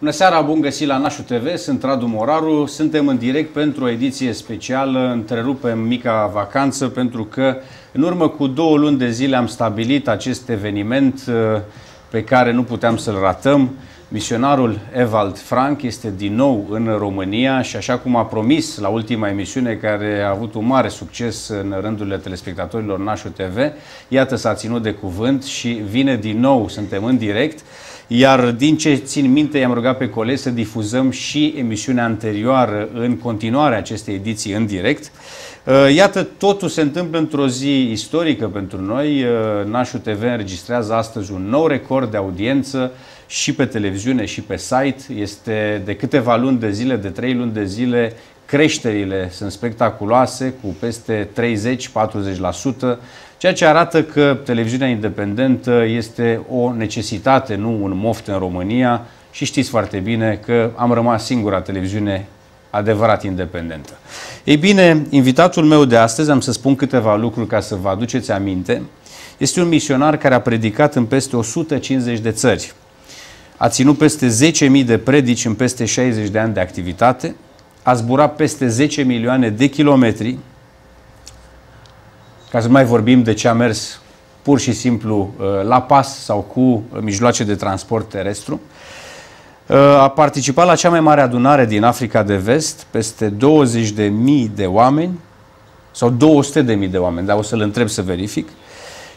Bună seara, bun găsit la Nașu TV, sunt Radu Moraru, suntem în direct pentru o ediție specială, întrerupem mica vacanță pentru că în urmă cu două luni de zile am stabilit acest eveniment uh, pe care nu puteam să-l ratăm. Misionarul Evald Frank este din nou în România și așa cum a promis la ultima emisiune care a avut un mare succes în rândurile telespectatorilor Nașu TV, iată s-a ținut de cuvânt și vine din nou, suntem în direct iar din ce țin minte, i-am rugat pe colegi să difuzăm și emisiunea anterioară în continuarea acestei ediții în direct. Uh, iată, totul se întâmplă într-o zi istorică pentru noi. Uh, Nașu TV înregistrează astăzi un nou record de audiență și pe televiziune și pe site. Este de câteva luni de zile, de trei luni de zile, creșterile sunt spectaculoase, cu peste 30-40%. Ceea ce arată că televiziunea independentă este o necesitate, nu un moft în România și știți foarte bine că am rămas singura televiziune adevărat independentă. Ei bine, invitatul meu de astăzi, am să spun câteva lucruri ca să vă aduceți aminte, este un misionar care a predicat în peste 150 de țări. A ținut peste 10.000 de predici în peste 60 de ani de activitate, a zburat peste 10 milioane de kilometri, ca să mai vorbim de ce a mers pur și simplu uh, la pas sau cu mijloace de transport terestru. Uh, a participat la cea mai mare adunare din Africa de Vest, peste 20.000 de oameni, sau 200.000 de oameni, dar o să-l întreb să verific.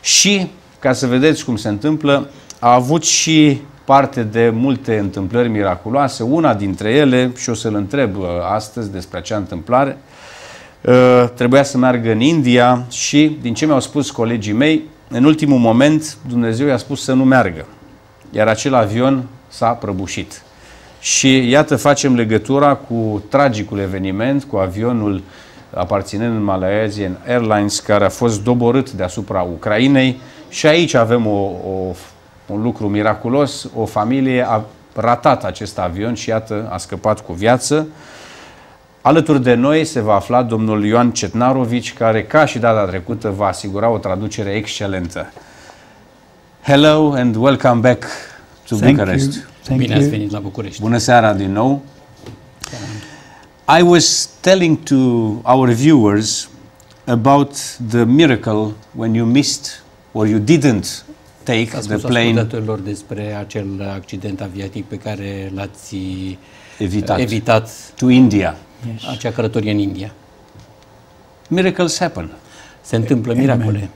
Și, ca să vedeți cum se întâmplă, a avut și parte de multe întâmplări miraculoase, una dintre ele, și o să-l întreb uh, astăzi despre acea întâmplare, Uh, trebuia să meargă în India și, din ce mi-au spus colegii mei, în ultimul moment Dumnezeu i-a spus să nu meargă. Iar acel avion s-a prăbușit. Și iată facem legătura cu tragicul eveniment, cu avionul aparținând în Malaysian Airlines, care a fost doborât deasupra Ucrainei și aici avem o, o, un lucru miraculos, o familie a ratat acest avion și iată a scăpat cu viață. Alături de noi se va afla domnul Ioan Cetnarovici, care, ca și data trecută, va asigura o traducere excelentă. Hello and welcome back to Thank Bucharest. You. Thank Bine you. ați venit la București. Bună seara din nou. I was telling to our viewers about the miracle when you missed or you didn't take Ați the spus plane ascultătorilor despre acel accident aviatic pe care l-ați evitat, evitat to India. Yes. acea călătorie în India. Miracles happen. Se întâmplă miracole.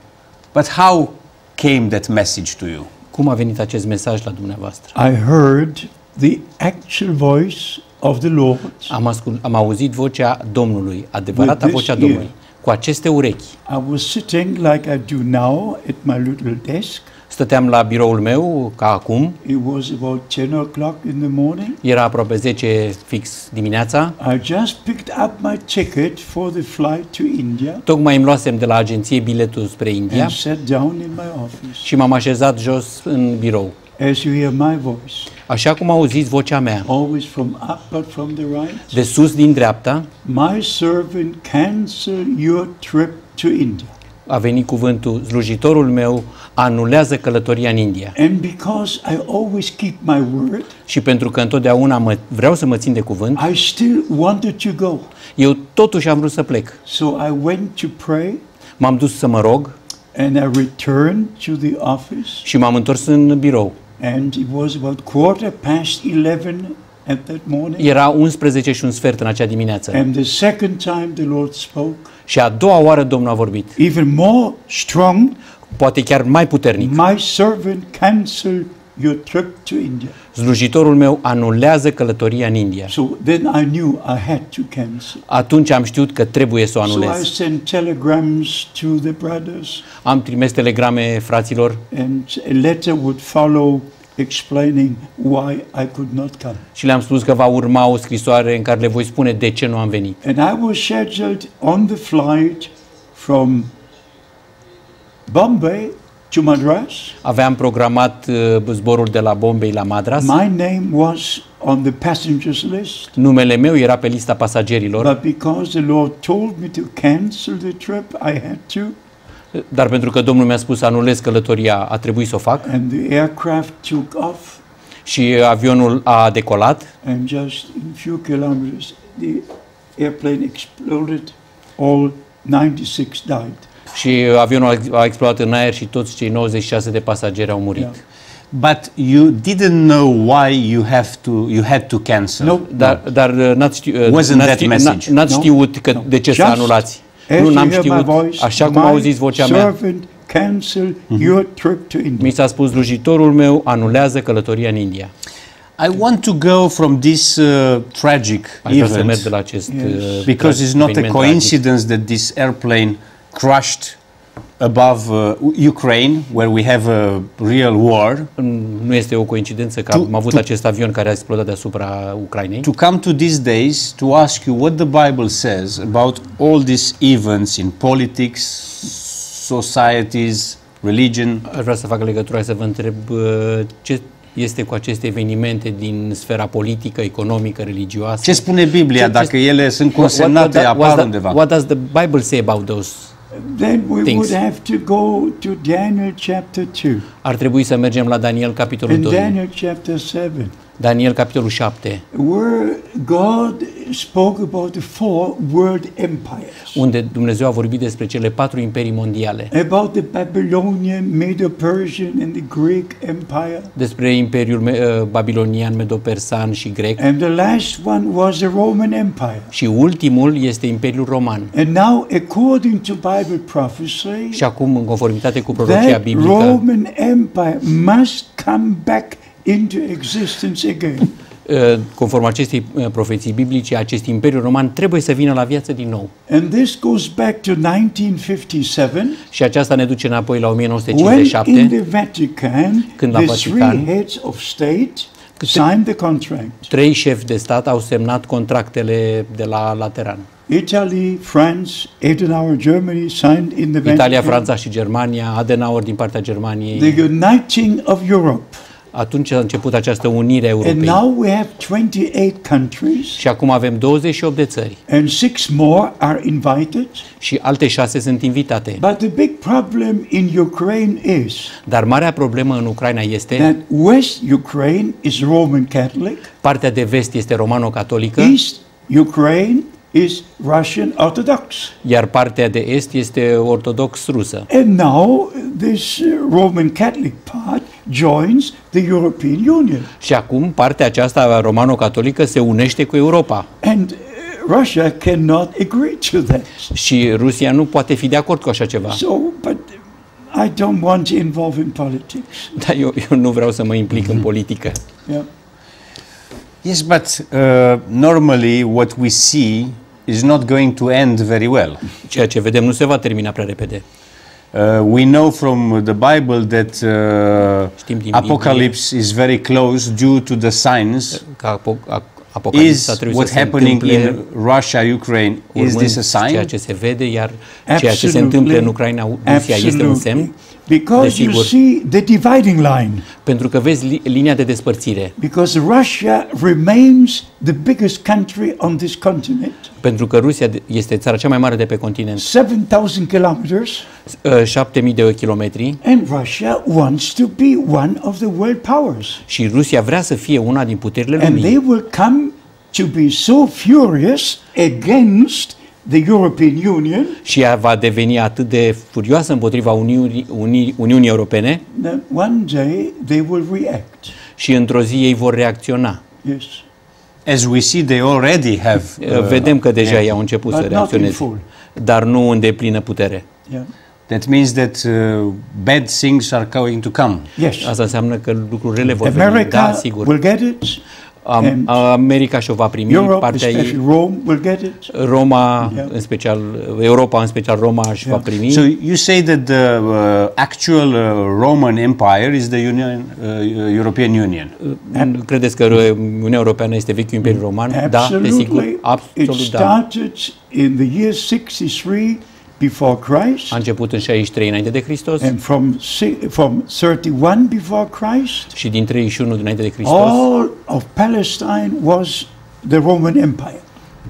But how came that message to you? Cum a venit acest mesaj la dumneavoastră? I heard the actual voice of the Lord. Am, ascult, am auzit vocea Domnului, adevărata With this vocea Domnului, ear. cu aceste urechi. I was sitting like I do now at my little desk. Stăteam la biroul meu, ca acum, It was about 10 o'clock in the morning. era aproape 10 fix dimineața, I just picked up my ticket for the flight to India tocmai îmi luasem de la agenție biletul spre India and sat down in my office. și m-am așezat jos în birou. As you hear my voice, Așa cum auziți vocea mea, always from up but from the right, de sus din dreapta, my servant cancel your trip to India. A venit cuvântul, slujitorul meu anulează călătoria în India. And because I always keep my word, Și pentru că întotdeauna mă, vreau să mă țin de cuvânt, I still wanted to go. eu totuși am vrut să plec. So I went to pray M-am dus să mă rog and I returned to the office și m-am întors în birou. and it was about quarter past 11 at that morning. Era 11 și un sfert în acea dimineață. And the second time the Lord spoke, Și a doua oară Domnul a vorbit, even more strong, poate chiar mai puternic. my servant canceled your trip to India. Slujitorul meu anulează călătoria în India. So then I knew I had to cancel. Atunci am știut că trebuie să o So I anulez. sent telegrams to the brothers Am trimis telegrame fraților and a letter would follow explaining why I could not come. și le-am spus că va urma o scrisoare în care le voi spune de ce nu am venit. And I was scheduled on the flight from Bombay to Madras. Aveam programat uh, zborul de la Bombay la Madras. My name was on the passengers list, Numele meu era pe lista pasagerilor, but because the Lord told me to cancel the trip, I had to. Dar pentru că Domnul mi-a spus să anulez călătoria, a trebuit să o fac. And the aircraft took off. și avionul a decolat and just in a few kilometers, the airplane exploded. All 96 died. și avionul a- a explodat în aer și toți cei 96 de pasageri au murit. Yeah. But you didn't know why you have to you had to cancel. No, Dar, dar uh, n-ați, ști, uh, Wasn't n-ați, that ști- message? n- n-ați No. știut că No. de ce să Just anulați. As Nu, you n-am hear my știut, voice, așa cum my auziți vocea mea. servant cancel your trip to India. Mi s-a spus, slujitorul meu anulează călătoria în India. I want to go from this uh, tragic Aș vrea să merg event de la acest Yes. uh, because tra- it's not a eveniment coincidence that this airplane crashed above uh, Ukraine, where we have a real war. tragic. Nu este o coincidență că Tu- am avut tu- acest avion care a explodat deasupra Ucrainei. To come to these days to ask you what the Bible says about all these events in politics, societies, religion. Aș vrea să fac legătura să vă întreb uh, ce este cu aceste evenimente din sfera politică, economică, religioasă. Ce spune Biblia Ce- ce- dacă ele sunt What- what- consemnate, what- apar what's the- undeva? What does the Bible say about those? Then we Things. would have to go to Daniel chapter 2 Ar trebui să mergem la Daniel capitolul and 2. Daniel chapter 7, Daniel capitolul 7, where God spoke about the four world empires, unde Dumnezeu a vorbit despre cele patru imperii mondiale, about the Babylonian, Medo-Persian, and the Greek empire. despre imperiul me- uh, babilonian, medopersan și grec And the last one was the Roman Empire. și ultimul este imperiul roman. And now, according to Bible prophecy, Și acum, în conformitate cu prorocia that biblică, Roman Empire must come back into existence again. uh, conform acestei uh, profeții biblice, acest imperiu roman trebuie să vină la viață din nou. And this goes back to 1957 Și aceasta ne duce înapoi la when in 1957, the Vatican Când la the Vatican, three heads of state signed the contract. trei șefi de stat au semnat contractele de la Lateran. Italy, France, Adenauer, Germany signed in the Italia, Vatican. Franța și Germania, Adenauer din partea Germaniei. The uniting of Europe. Atunci a început această unire a And Europei. now we have 28 countries Și acum avem 28 de țări and six more are invited. și alte șase sunt invitate. But the big problem in Ukraine is Dar marea problemă în Ucraina este that West Ukraine is Roman Catholic, partea de vest este romano-catolică, East Ukraine is Russian Orthodox. iar partea de est este ortodox rusă. And now this uh, Roman Catholic part joins the European Union. Și acum partea aceasta romano-catolică se unește cu Europa. And uh, Russia cannot agree to that. Și Rusia nu poate fi de acord cu așa ceva. So, but I don't want to involve in politics. Dar eu, eu nu vreau să mă implic în politică. Yeah. Yes, but uh, normally what we see is not going to end very well. Ceea ce vedem nu se va termina prea repede. Uh, we know from the Bible that uh, Știm din apocalypse is very close due to the signs. Că apo- a- apocalipsa Is trebuie what să se happening întâmple in Russia, Ukraine, is urmând this a ceea sign? ce se vede, iar ceea ce se întâmplă în Ucraina, Rusia, este un semn, Because you Desigur. see the dividing line. pentru că vezi li- linia de despărțire. Because Russia remains the biggest country on this continent, Pentru că Rusia de- este țara cea mai mare de pe continent, 7,000 kilometers, uh, 7000 de kilometri, and Russia wants to be one of the world powers. și Rusia vrea să fie una din puterile And they lumii. will come to be so furious against the European Union Și ea va deveni atât de furioasă împotriva Uniunii, Unii, Uniunii Europene that one day they will react. și într-o zi ei vor reacționa. Yes. As we see, they already have. Uh, Vedem că deja ei au început But să not in reacționeze, full. dar nu în deplină putere. Yeah. That means that uh, bad things are going to come. Yes. Asta înseamnă că lucrurile vor veni, America da, sigur. will get it. Am, and America și-o va primi, Europe, partea ei, especially Rome, will get it. Roma, Yeah. în special, Europa, în special Roma, și va Yeah. primi. So you say that the uh, actual uh, Roman Empire is the Union, uh, European Union. Nu Credeți că Uniunea Europeană este vechiul Imperiu Roman? Da, desigur, Absolutely. It absolut da. started in the year 63 before Christ, A început în 63 înainte de Hristos and from si- from 31 before Christ, și din 31 dinainte de Hristos, all of Palestine was the Roman Empire.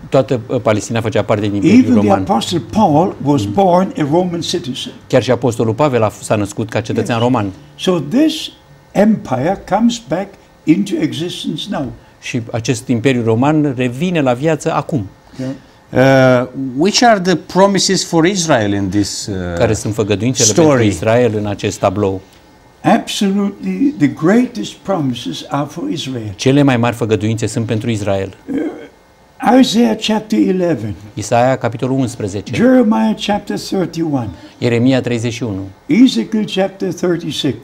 toată uh, Palestina făcea parte din Imperiul Even the Roman. Apostle Paul was born a Roman citizen. Chiar și Apostolul Pavel a f- s-a născut ca cetățean roman. So this empire comes back into existence now. Și acest imperiu roman revine la viață acum. Yeah. Uh, which are the promises for Israel in this? Uh, Care sunt făgăduințele story. pentru Israel în acest tablou? Absolutely, the greatest promises are for Israel. Cele mai mari făgăduințe sunt pentru Israel. Isaiah chapter 11, Isaia, capitolul 11, Jeremiah chapter 31, Ieremia 31, Ezekiel chapter 36.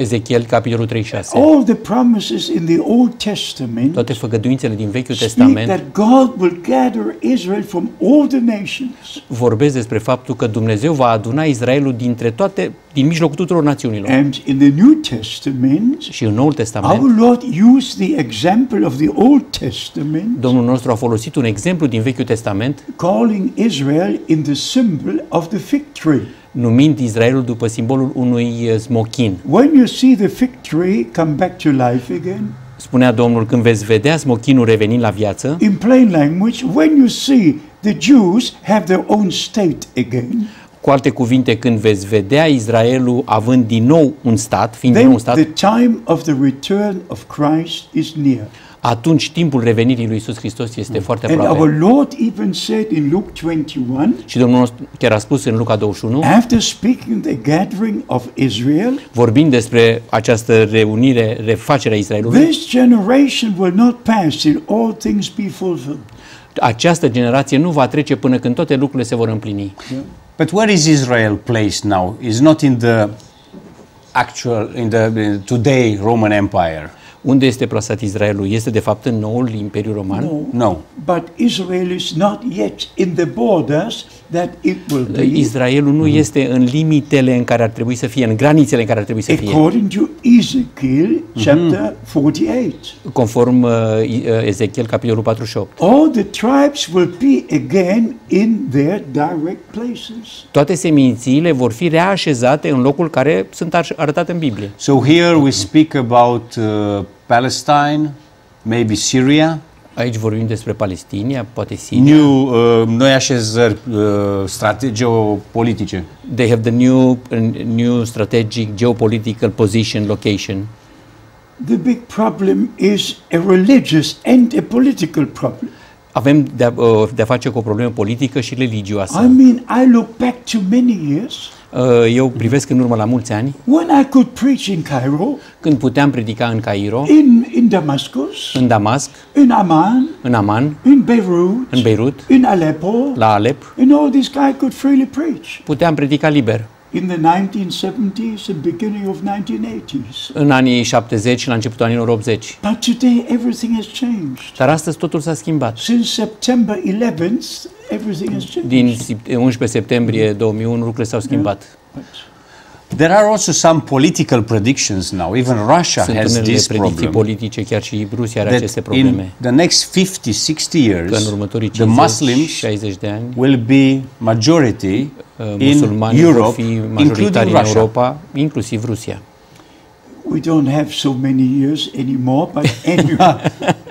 Ezechiel, capitolul 36. All the promises in the Old Testament Toate făgăduințele din Vechiul speak Testament that God will gather Israel from all the nations. vorbesc despre faptul că Dumnezeu va aduna Israelul dintre toate, din mijlocul tuturor națiunilor. And in the New Testament, Și în Noul Testament, our Lord used the example of the Old Testament, Domnul nostru a folosit un exemplu din Vechiul Testament, calling Israel in the symbol of the fig tree. Numind Israelul după simbolul unui eh, smochin. When you see the fig tree come back to life again, Spunea Domnul, când veți vedea smochinul revenind la viață, in plain language, when you see the Jews have their own state again, cu alte cuvinte, când veți vedea Israelul având din nou un stat, fiind din nou then un stat, the time of the return of Christ is near. Atunci timpul revenirii lui Isus Hristos este foarte And aproape. our Lord even said in Luke 21, Și Domnul nostru chiar a spus în Luca 21, after speaking the gathering of Israel, vorbind despre această reunire, refacerea Israelului, this generation will not pass till all things be fulfilled. această generație nu va trece până când toate lucrurile se vor împlini. but where is Israel placed now? Is not in the actual in the in today Roman Empire. Unde este plasat Israelul? Este de fapt în noul Imperiu Roman? No, No. but Israel is not yet in the borders that it will be. Israelul nu este în limitele în care ar trebui să fie, în granițele în care ar trebui să fie. According to Ezekiel chapter 48. Conform uh, I- uh, Ezechiel, capitolul 48. All the tribes will be again in their direct places. Toate semințiile vor fi reașezate în locul care sunt ar- arătate în Biblie. So here we speak about uh, Palestine, maybe Syria, Aici vorbim despre Palestina, poate Siria. new uh, noi așezări uh, strate- geopolitice. They have the new, uh, new strategic geopolitical position location. The big problem is a religious and a political problem. Avem de-a, uh, de-a face cu o problemă politică și religioasă. I mean, I look back to many years Uh, Eu privesc în urmă la mulți ani, when I could preach in Cairo, când puteam predica în Cairo, in, in Damascus, în Damasc, in Amman, în Aman, in Beirut, în Beirut, in Aleppo, la Alep, and all these guys could freely preach. puteam predica liber. In the 1970s and beginning of 1980s. În anii 70 și la începutul anilor 80. But today everything has changed. Dar astăzi totul s-a schimbat. Since September 11th, everything has changed. Din sep- 11 septembrie 2001 lucrurile s-au schimbat. There are also some political predictions now. Even Russia Sunt has unele this predicții problem. politice, chiar și Rusia are aceste That in probleme. the next 50, 60 Că în years, următorii the 50, Muslims 60 de ani, will be majority uh, in musulmanii vor Europe, fi majoritari including în Russia. Europa, inclusiv Rusia. We don't have so many years anymore, but anyway,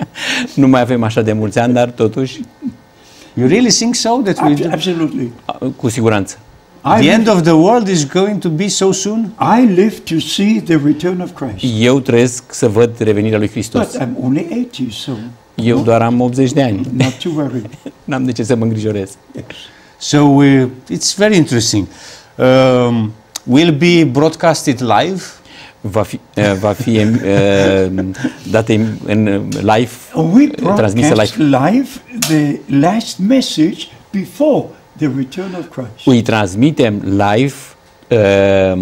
Nu mai avem așa de mulți ani, dar totuși, You really think so? That we ab- absolutely. a- cu siguranță. I the end live, of the world is going to be so soon? I live to see the return of Christ. Eu trăiesc să văd revenirea lui Hristos. But I'm only 80, so Eu doar am 80 de ani. not to worry. N-am de ce să mă îngrijorez. Yes. So uh, it's very interesting. Um, will be broadcasted live. Va fi, uh, va fi uh, dată în- în live, We transmisă broadcast live. live the last message before the return of Christ. Îi transmitem live uh,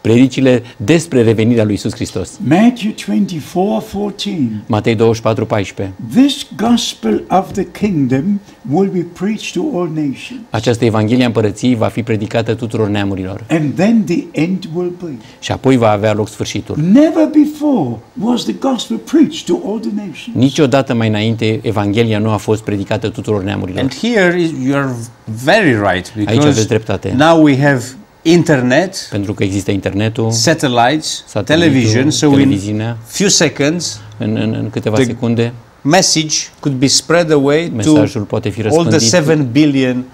predicile despre revenirea lui Isus Hristos. Matthew 24 14. Matei 24, 14. This gospel of the kingdom will be preached to all nations. Această Evanghelie a Împărăției va fi predicată tuturor neamurilor And then the end will be. și apoi va avea loc sfârșitul. Never before was the gospel preached to all the nations. Niciodată mai înainte Evanghelia nu a fost predicată tuturor neamurilor. And here is, you are very right Aici because aveți dreptate. now we have internet, Pentru că există internetul, satellites, satelitul, television. So in televiziunea, few seconds, în, în, în câteva The- secunde message could be spread away to mesajul poate fi all the răspândit 7 billion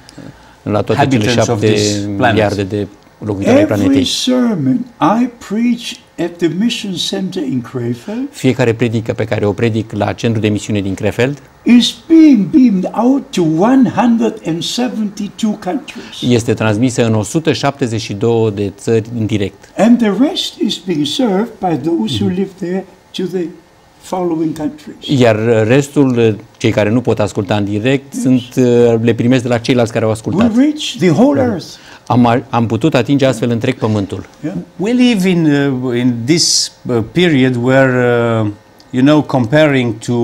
la toate cele inhabitants of șapte this planet. miliarde de locuitoare Every planetei. sermon I preach at the mission center in Krefeld Fiecare predică pe care o predic la centrul de misiune din Krefeld is being beamed out to 172 countries. este transmisă în 172 de țări în direct. And the rest is being served by those who live there to the following countries. Iar restul, cei care nu pot asculta în direct, sunt, uh, le primesc de la ceilalți care au We ascultat. reach the whole earth. Am, a- am putut atinge astfel întreg pământul. Yeah. We live in, uh, in this uh, period where, uh, you know, comparing to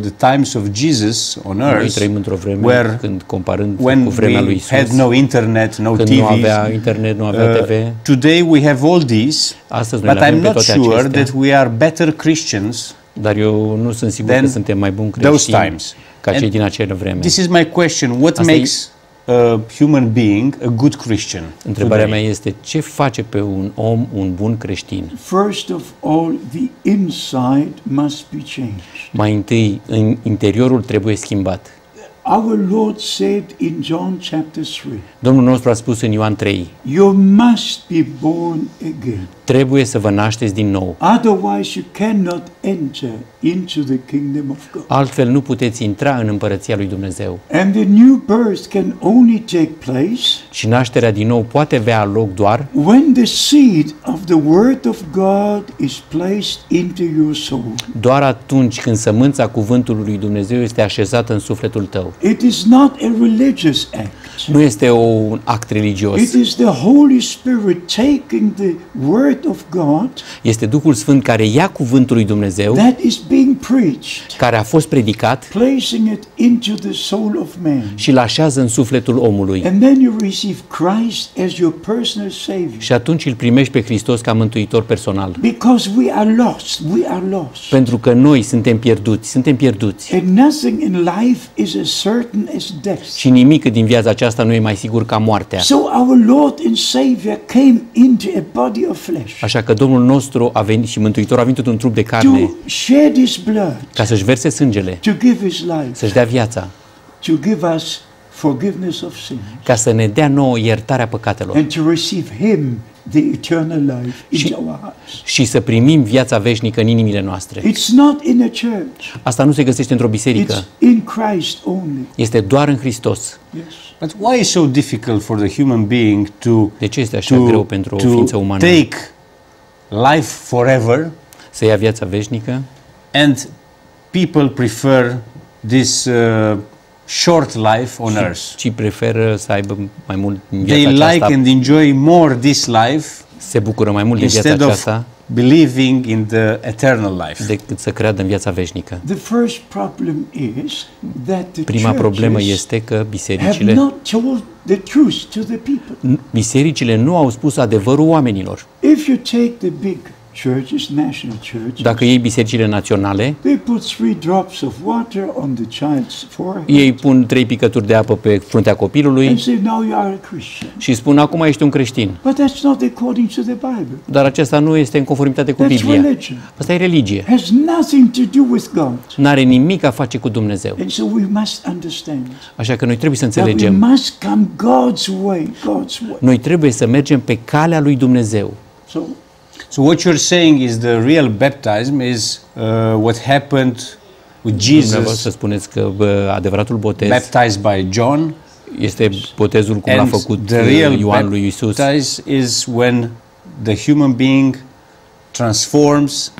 the times of Jesus on Noi earth, trăim într-o vreme where când comparând when cu vremea lui we Isus, had no internet, no când TV. nu avea internet, nu avea TV. Uh, today we have all these, Astăzi noi but le avem I'm pe not toate sure acestea. that we are better Christians. Dar eu nu sunt sigur Then că suntem mai buni those creștini times. ca cei And din acele vreme. This is my question: What Asta e- makes a human being a good Christian? Întrebarea mea today? este ce face pe un om un bun creștin? First of all, the inside must be changed. Mai întâi, în interiorul trebuie schimbat. Our Lord said in John chapter 3, Domnul nostru a spus în Ioan 3, You must be born again. trebuie să vă nașteți din nou. Otherwise, you cannot enter into the kingdom of God. Altfel nu puteți intra în împărăția lui Dumnezeu. And the new birth can only take place Și nașterea din nou poate avea loc doar when the seed of the Word of God is placed into your soul. doar atunci când sămânța cuvântului lui Dumnezeu este așezată în sufletul tău. It is not a religious act. Nu este o, un act religios, It is the Holy Spirit taking the Word of God este Duhul Sfânt care ia cuvântul lui Dumnezeu, that is being preached, care a fost predicat placing it into the soul of man. și îl așează în sufletul omului. And then you receive Christ as your personal Savior. Și atunci îl primești pe Hristos ca mântuitor personal. Because we are lost. We are lost. Pentru că noi suntem pierduți, suntem pierduți. And nothing in life is as certain as death. Și nimic din viața aceasta nu e mai sigur ca moartea. So our Lord and Savior came into a body of flesh Așa că Domnul nostru a venit și Mântuitor a venit într-un trup de carne to shed His blood, ca să-și verse sângele, to give His life, să-și dea viața, to give us forgiveness of sin, ca să ne dea nouă iertarea păcatelor and to receive Him, the eternal life, Și- into our hearts. și să primim viața veșnică în inimile noastre. It's not in a church. Asta nu se găsește într-o biserică, It's in Christ only. este doar în Hristos. Yes. But why is so difficult for the human being to De ce este așa to, greu pentru o to ființă umană take life forever, să ia viața veșnică and people prefer this uh, short life on earth? ci preferă să aibă mai mult din They viața like aceasta, and enjoy more this life se bucură mai mult din viața instead of aceasta believing in the eternal life. decât să creadă în viața veșnică. The first problem is that the Prima problemă churches este că have bisericile, not told the truth to the people. bisericile nu au spus adevărul oamenilor. If you take the big churches, national churches, Dacă iei bisericile naționale, they put three drops of water on the child's forehead ei pun trei picături de apă pe fruntea and copilului say, now you are a Christian. și spun acum ești un creștin. But that's not according to the Bible. Dar acesta nu este în conformitate cu That's Biblia. religion. Asta e religie. Has nothing to do with God. N-are nimic a face cu Dumnezeu. And so we must understand Așa că noi trebuie să that we înțelegem. must come God's way, God's way. Noi trebuie să mergem pe calea lui Dumnezeu. So So what you're saying is the real baptism is uh, what happened with Dumneavoastră Jesus, spuneți că bă, adevăratul botez baptized by John, este botezul cum l-a and făcut the uh, real Ioan lui Isus. baptize is when the human being transforms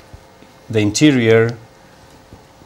the interior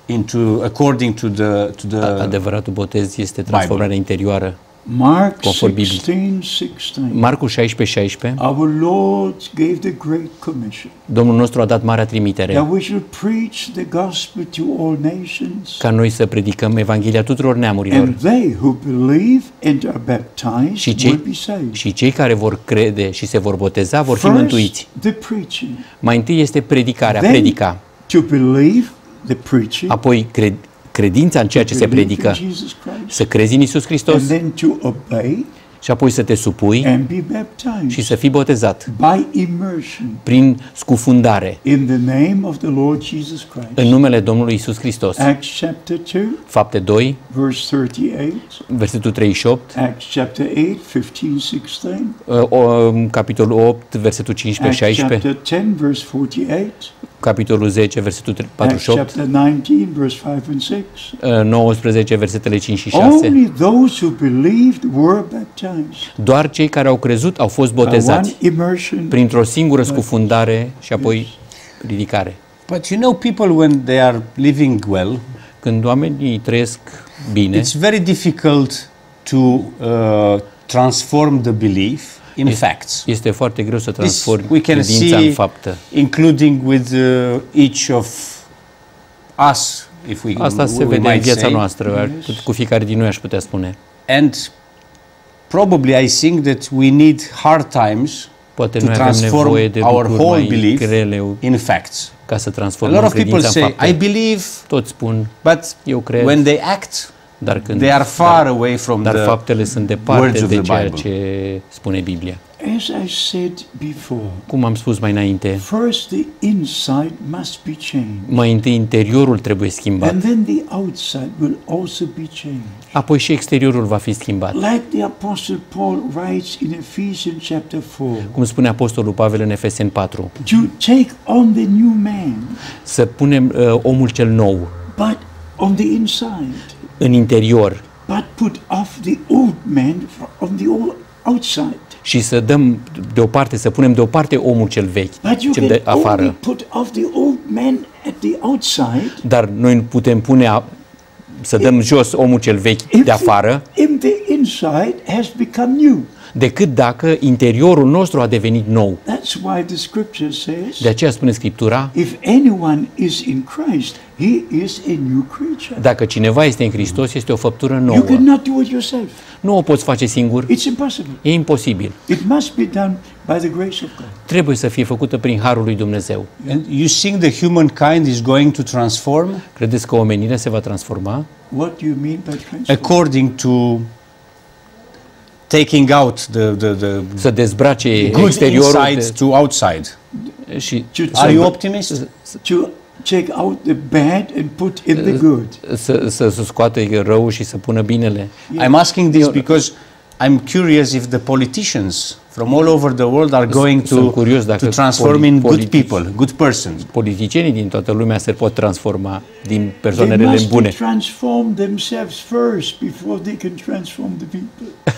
into according to the to the Adevăratul botez este transformarea interioară. Mark Conform Bibliei. 16, 16. Marcu 16, 16, Our Lord gave the Great Commission Domnul nostru a dat marea trimitere that we should preach the gospel to all nations. ca noi să predicăm Evanghelia tuturor neamurilor And they who believe and are baptized și will cei, be saved. și cei care vor crede și se vor boteza vor fi First, mântuiți. the preaching. Mai întâi este predicarea, Then, predica, To believe the preaching. apoi cred, credința în ceea ce se believe in predică, Jesus Christ. să crezi în Isus Hristos And then to obey și apoi să te supui and be și baptized să fii botezat by immersion prin scufundare in the name of the Lord Jesus Christ. în numele Domnului Isus Hristos. Acts chapter 2, Fapte 2, verse 38. versetul 38, Acts chapter 8, 15, 16. uh, o, capitolul 8, versetul 15, Acts 16, chapter 10, verse 48. capitolul 10, versetul Acts 48, chapter 19, verse 5 and 6. uh, 19, versetele 5 și 6. Only those who believed were baptized Doar cei care au crezut au fost by one botezați immersion. printr-o singură scufundare și apoi ridicare. But you know, people when they are living well, Când oamenii trăiesc bine, it's very difficult to uh, transform the belief in Yes. facts, este foarte greu să This transformi we can credința see în faptă. including with uh, each of us, if we, Asta se we vede în might viața say. noastră, cu, cu fiecare din noi aș putea spune. And probably I think that we need hard times Poate to noi avem transform nevoie de our lucruri whole mai belief grele in facts. ca să A transformăm lot of people credința în say, fapte. I believe, Toți spun, but eu cred, when they act, dar când they are far away from dar the faptele sunt words departe of de the ceea Bible. ce spune Biblia. As I said before, Cum am spus mai înainte, first the inside must be changed, mai întâi interiorul trebuie schimbat, and then the outside will also be changed. apoi și exteriorul va fi schimbat. Like the Apostle Paul writes in Ephesians chapter 4, Cum spune Apostolul Pavel în Efeseni 4, to take on the new man, să punem uh, omul cel nou but on the inside, în interior but put off the old man on the old outside. și să dăm deoparte, să punem deoparte omul cel vechi, But you cel can de only afară. put off the old man at the outside Dar noi nu putem pune, a, să dăm jos omul cel vechi if de afară, the, if the inside has become new. Decât dacă interiorul nostru a devenit nou. That's why the scripture says, De aceea spune Scriptura, if anyone is in Christ, he is a new creature. dacă cineva este în Hristos, este o făptură You nouă. cannot do it yourself. Nu o poți face singur, It's impossible. e imposibil. It must be done by the grace of God. Trebuie să fie făcută prin Harul lui Dumnezeu. And you think the humankind is going to transform Credeți că omenirea se va transforma? What do you mean by transform? according to taking out the, the, the Să dezbrace good exteriorul inside to outside. și To, Are you to, optimist? to take out the bad and put in the good. să, să, să scoate rău și să pună binele. I'm asking this because I'm curious if the politicians from all over the world are going Sunt to, curios dacă to transform poli- in good politici- people, good persons. Politicienii din toată lumea se pot transforma din They persoanele must bune. transform themselves first before they can transform the people.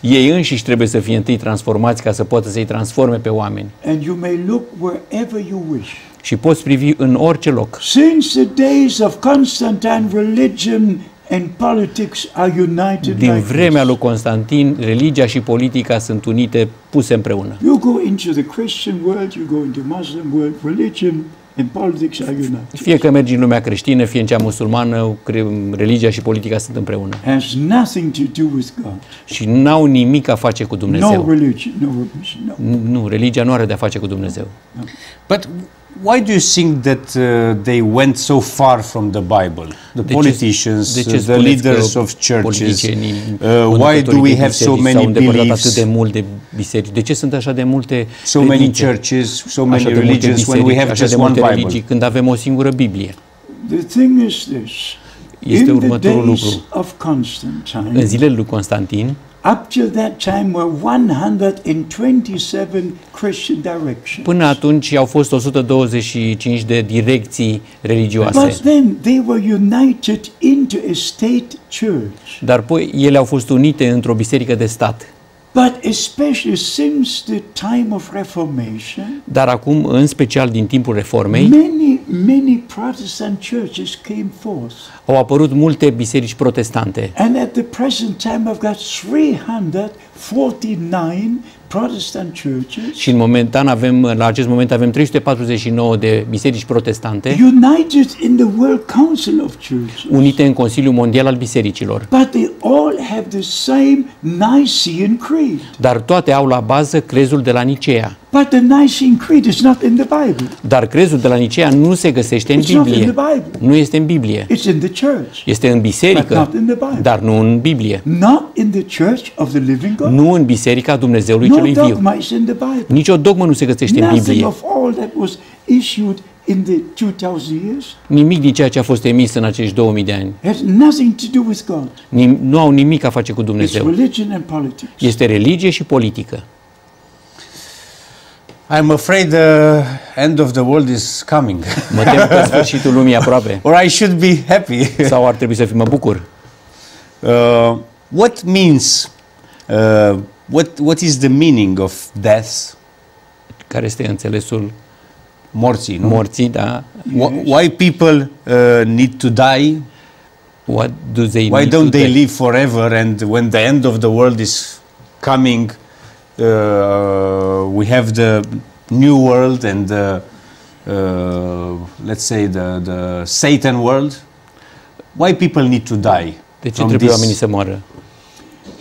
Ei înșiși trebuie să fie întâi transformați ca să poată să-i transforme pe oameni. And you may look wherever you wish. Și poți privi în orice loc. Since the days of Constantine, religion and politics are united Din like vremea this. lui Constantin, religia și politica sunt unite, puse împreună. You go into the Christian world, you go into Muslim world, religion and politics are united. Fie că mergi în lumea creștină, fie în cea musulmană, cre- religia și politica sunt împreună. Has nothing to do with God. Și n-au nimic a face cu No Dumnezeu. religion, no religion, no. Nu, religia nu are de-a face cu Dumnezeu. But why do you think that uh, they went so far from the Bible? The De ce- politicians, de ce uh, the spuneți leaders că of churches. politicienii, Uh, why conducătorii do we de have so biserici many s-au îndepărtat beliefs, atât de mult de biserici? De ce sunt așa de multe so many credințe? churches, so many așa de multe religions when we biserici, have așa just de one multe Bible? religii, când avem o singură Biblie? The thing is this. Este in the următorul days lucru. of În Constantine, zilele lui Constantin, up till that time were 127 Christian directions. până atunci au fost 125 de direcții religioase. But then they were united into a state church. Dar apoi ele au fost unite într-o biserică de stat. But especially since the time of Reformation, Dar acum, în special din timpul reformei, many, many Protestant churches came forth. au apărut multe biserici protestante. And at the present time, I've got 349 Protestant churches și în momentan avem, la acest moment avem 349 de biserici protestante united in the World Council of Churches. unite în Consiliul Mondial al Bisericilor. But they all have the same Nicene Creed. Dar toate au la bază crezul de la Nicea. But the Nicene Creed is not in the Bible. Dar crezul de la Nicea nu se găsește în It's not in the Biblie. Bible. Nu este în Biblie. It's in the church. Este în But biserică, not in the Bible. dar nu în Biblie. Not in the church of the living God. Nu în biserica Dumnezeului No celui viu. dogma is in the Bible. Nici o dogmă nu se găsește în Nothing Biblie. of all that was issued in the 2000 years Nimic din ceea ce a fost emis în acești 2000 de ani. has nothing to do with God. Nim- Nu au nimic a face cu It's Dumnezeu. religion and politics. Este religie și politică. I'm afraid the end of the world is coming. Mă tem că sfârșitul lumii e aproape. or I should be happy. Sau ar trebui să fim mă bucur. Uh, what means, uh, what, what is the meaning of death? Care este înțelesul Morții, nu? morții, da? Wh- Why people uh, need to die? What do they Why need don't to they do? live forever? And when the end of the world is coming, uh, we have the new world and the, uh, let's say the, the Satan world. Why people need to die? De ce from trebuie this? oamenii să moară?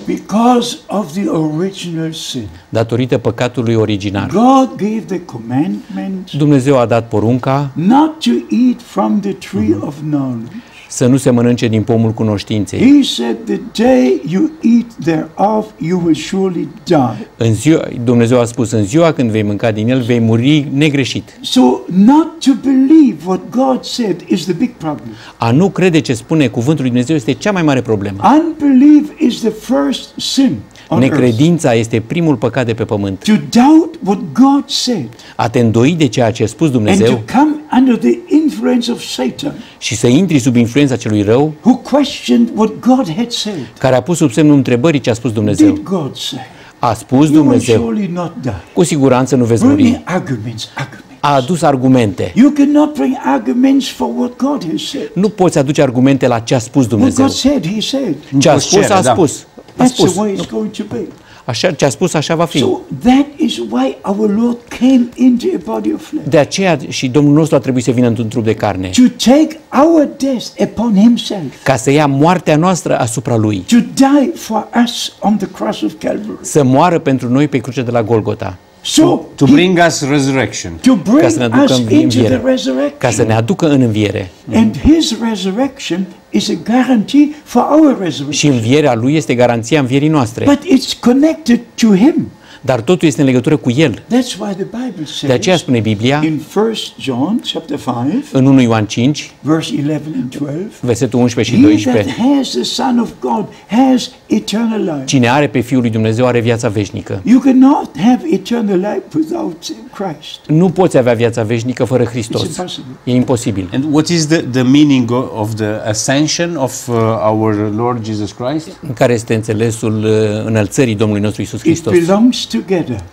Because of the original sin. Datorită păcatului originar. God gave the commandment Dumnezeu a dat porunca not to eat from the tree of knowledge. Să nu se mănânce din pomul cunoștinței. He said, The day you eat thereof, you will surely die. În ziua, Dumnezeu a spus, în ziua când vei mânca din el, vei muri negreșit. So, not to believe what God said is the big problem. A nu crede ce spune cuvântul lui Dumnezeu este cea mai mare problemă. Unbelief is the first sin on earth. Necredința este primul păcat de pe pământ. To doubt what God said A te îndoi de ceea ce a spus and to Dumnezeu come under the influence of Satan, și să intri sub influența celui rău, who questioned what God had said. care a pus sub semnul întrebării ce a spus Dumnezeu. Did God say? A spus You will Dumnezeu, surely not die. cu siguranță nu veți Bring muri. me arguments, arguments. A adus argumente. You cannot bring arguments for what God has said. Nu poți aduce argumente la ce a spus What Dumnezeu. God said, He said. Ce a Poți spus, cere, a da. spus. A That's spus. the way it's going to be. Așa, ce a spus, așa va fi. So that is why our Lord came into a body of flesh. De aceea și Domnul nostru a trebuit să vină într-un trup de carne, To take our death upon Himself. ca să ia moartea noastră asupra Lui, To die for us on the cross of Calvary. să moară pentru noi pe crucea de la Golgota, So To he- bring us resurrection. to ca bring să ne aducă us în into the înviere, ca să resurrection. ne aducă în înviere. And His resurrection is a guarantee for our Și resurrection. învierea Lui este garanția învierii noastre. But it's connected to Him. Dar totul este în legătură cu El. That's why the Bible De aceea says spune Biblia, in 1 John chapter 5, în 1 Ioan 5, verse 11 and 12, versetul 11 și He that 12, has the Son of God has eternal life. Cine are pe Fiul lui Dumnezeu are viața veșnică. You cannot have eternal life without Christ. Nu poți avea viața veșnică fără It's Hristos. impossible. E imposibil. And what is the, the meaning o- of the ascension of uh, our Lord Jesus Christ? Care este înțelesul uh, înălțării Domnului nostru Isus It Hristos? belongs together.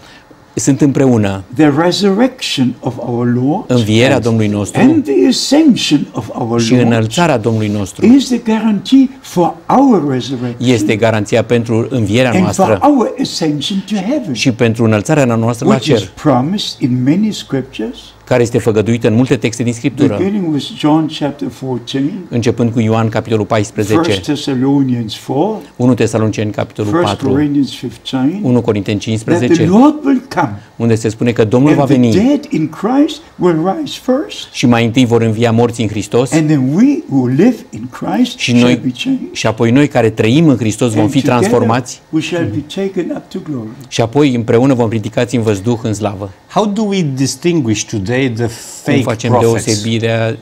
Sunt împreună The resurrection of our Lord învierea Domnului nostru and the ascension of our și Lord înălțarea Domnului nostru. is the guarantee for our resurrection Este garanția pentru învierea and for noastră our ascension to heaven, și pentru înălțarea noastră la which is cer, promised in many scriptures, care este făgăduită în multe texte din Scriptură, beginning with John chapter 14, începând cu Ioan capitolul 1 14, Thessalonians 4, 1 Tesaloniceni capitolul 1 4, Corinthians 15, 1 Corinteni that the 15, Lord will come. Unde se spune că Domnul va and the veni. dead in Christ will rise first, și mai întâi vor învia morții în Hristos. And then we who live in Christ și shall noi be changed. și apoi noi care trăim în Hristos vom and fi together transformați. we shall be taken up to glory. și apoi împreună vom ridicați în văzduh în slavă. How do we distinguish today the Cum fake facem prophets? deosebirea,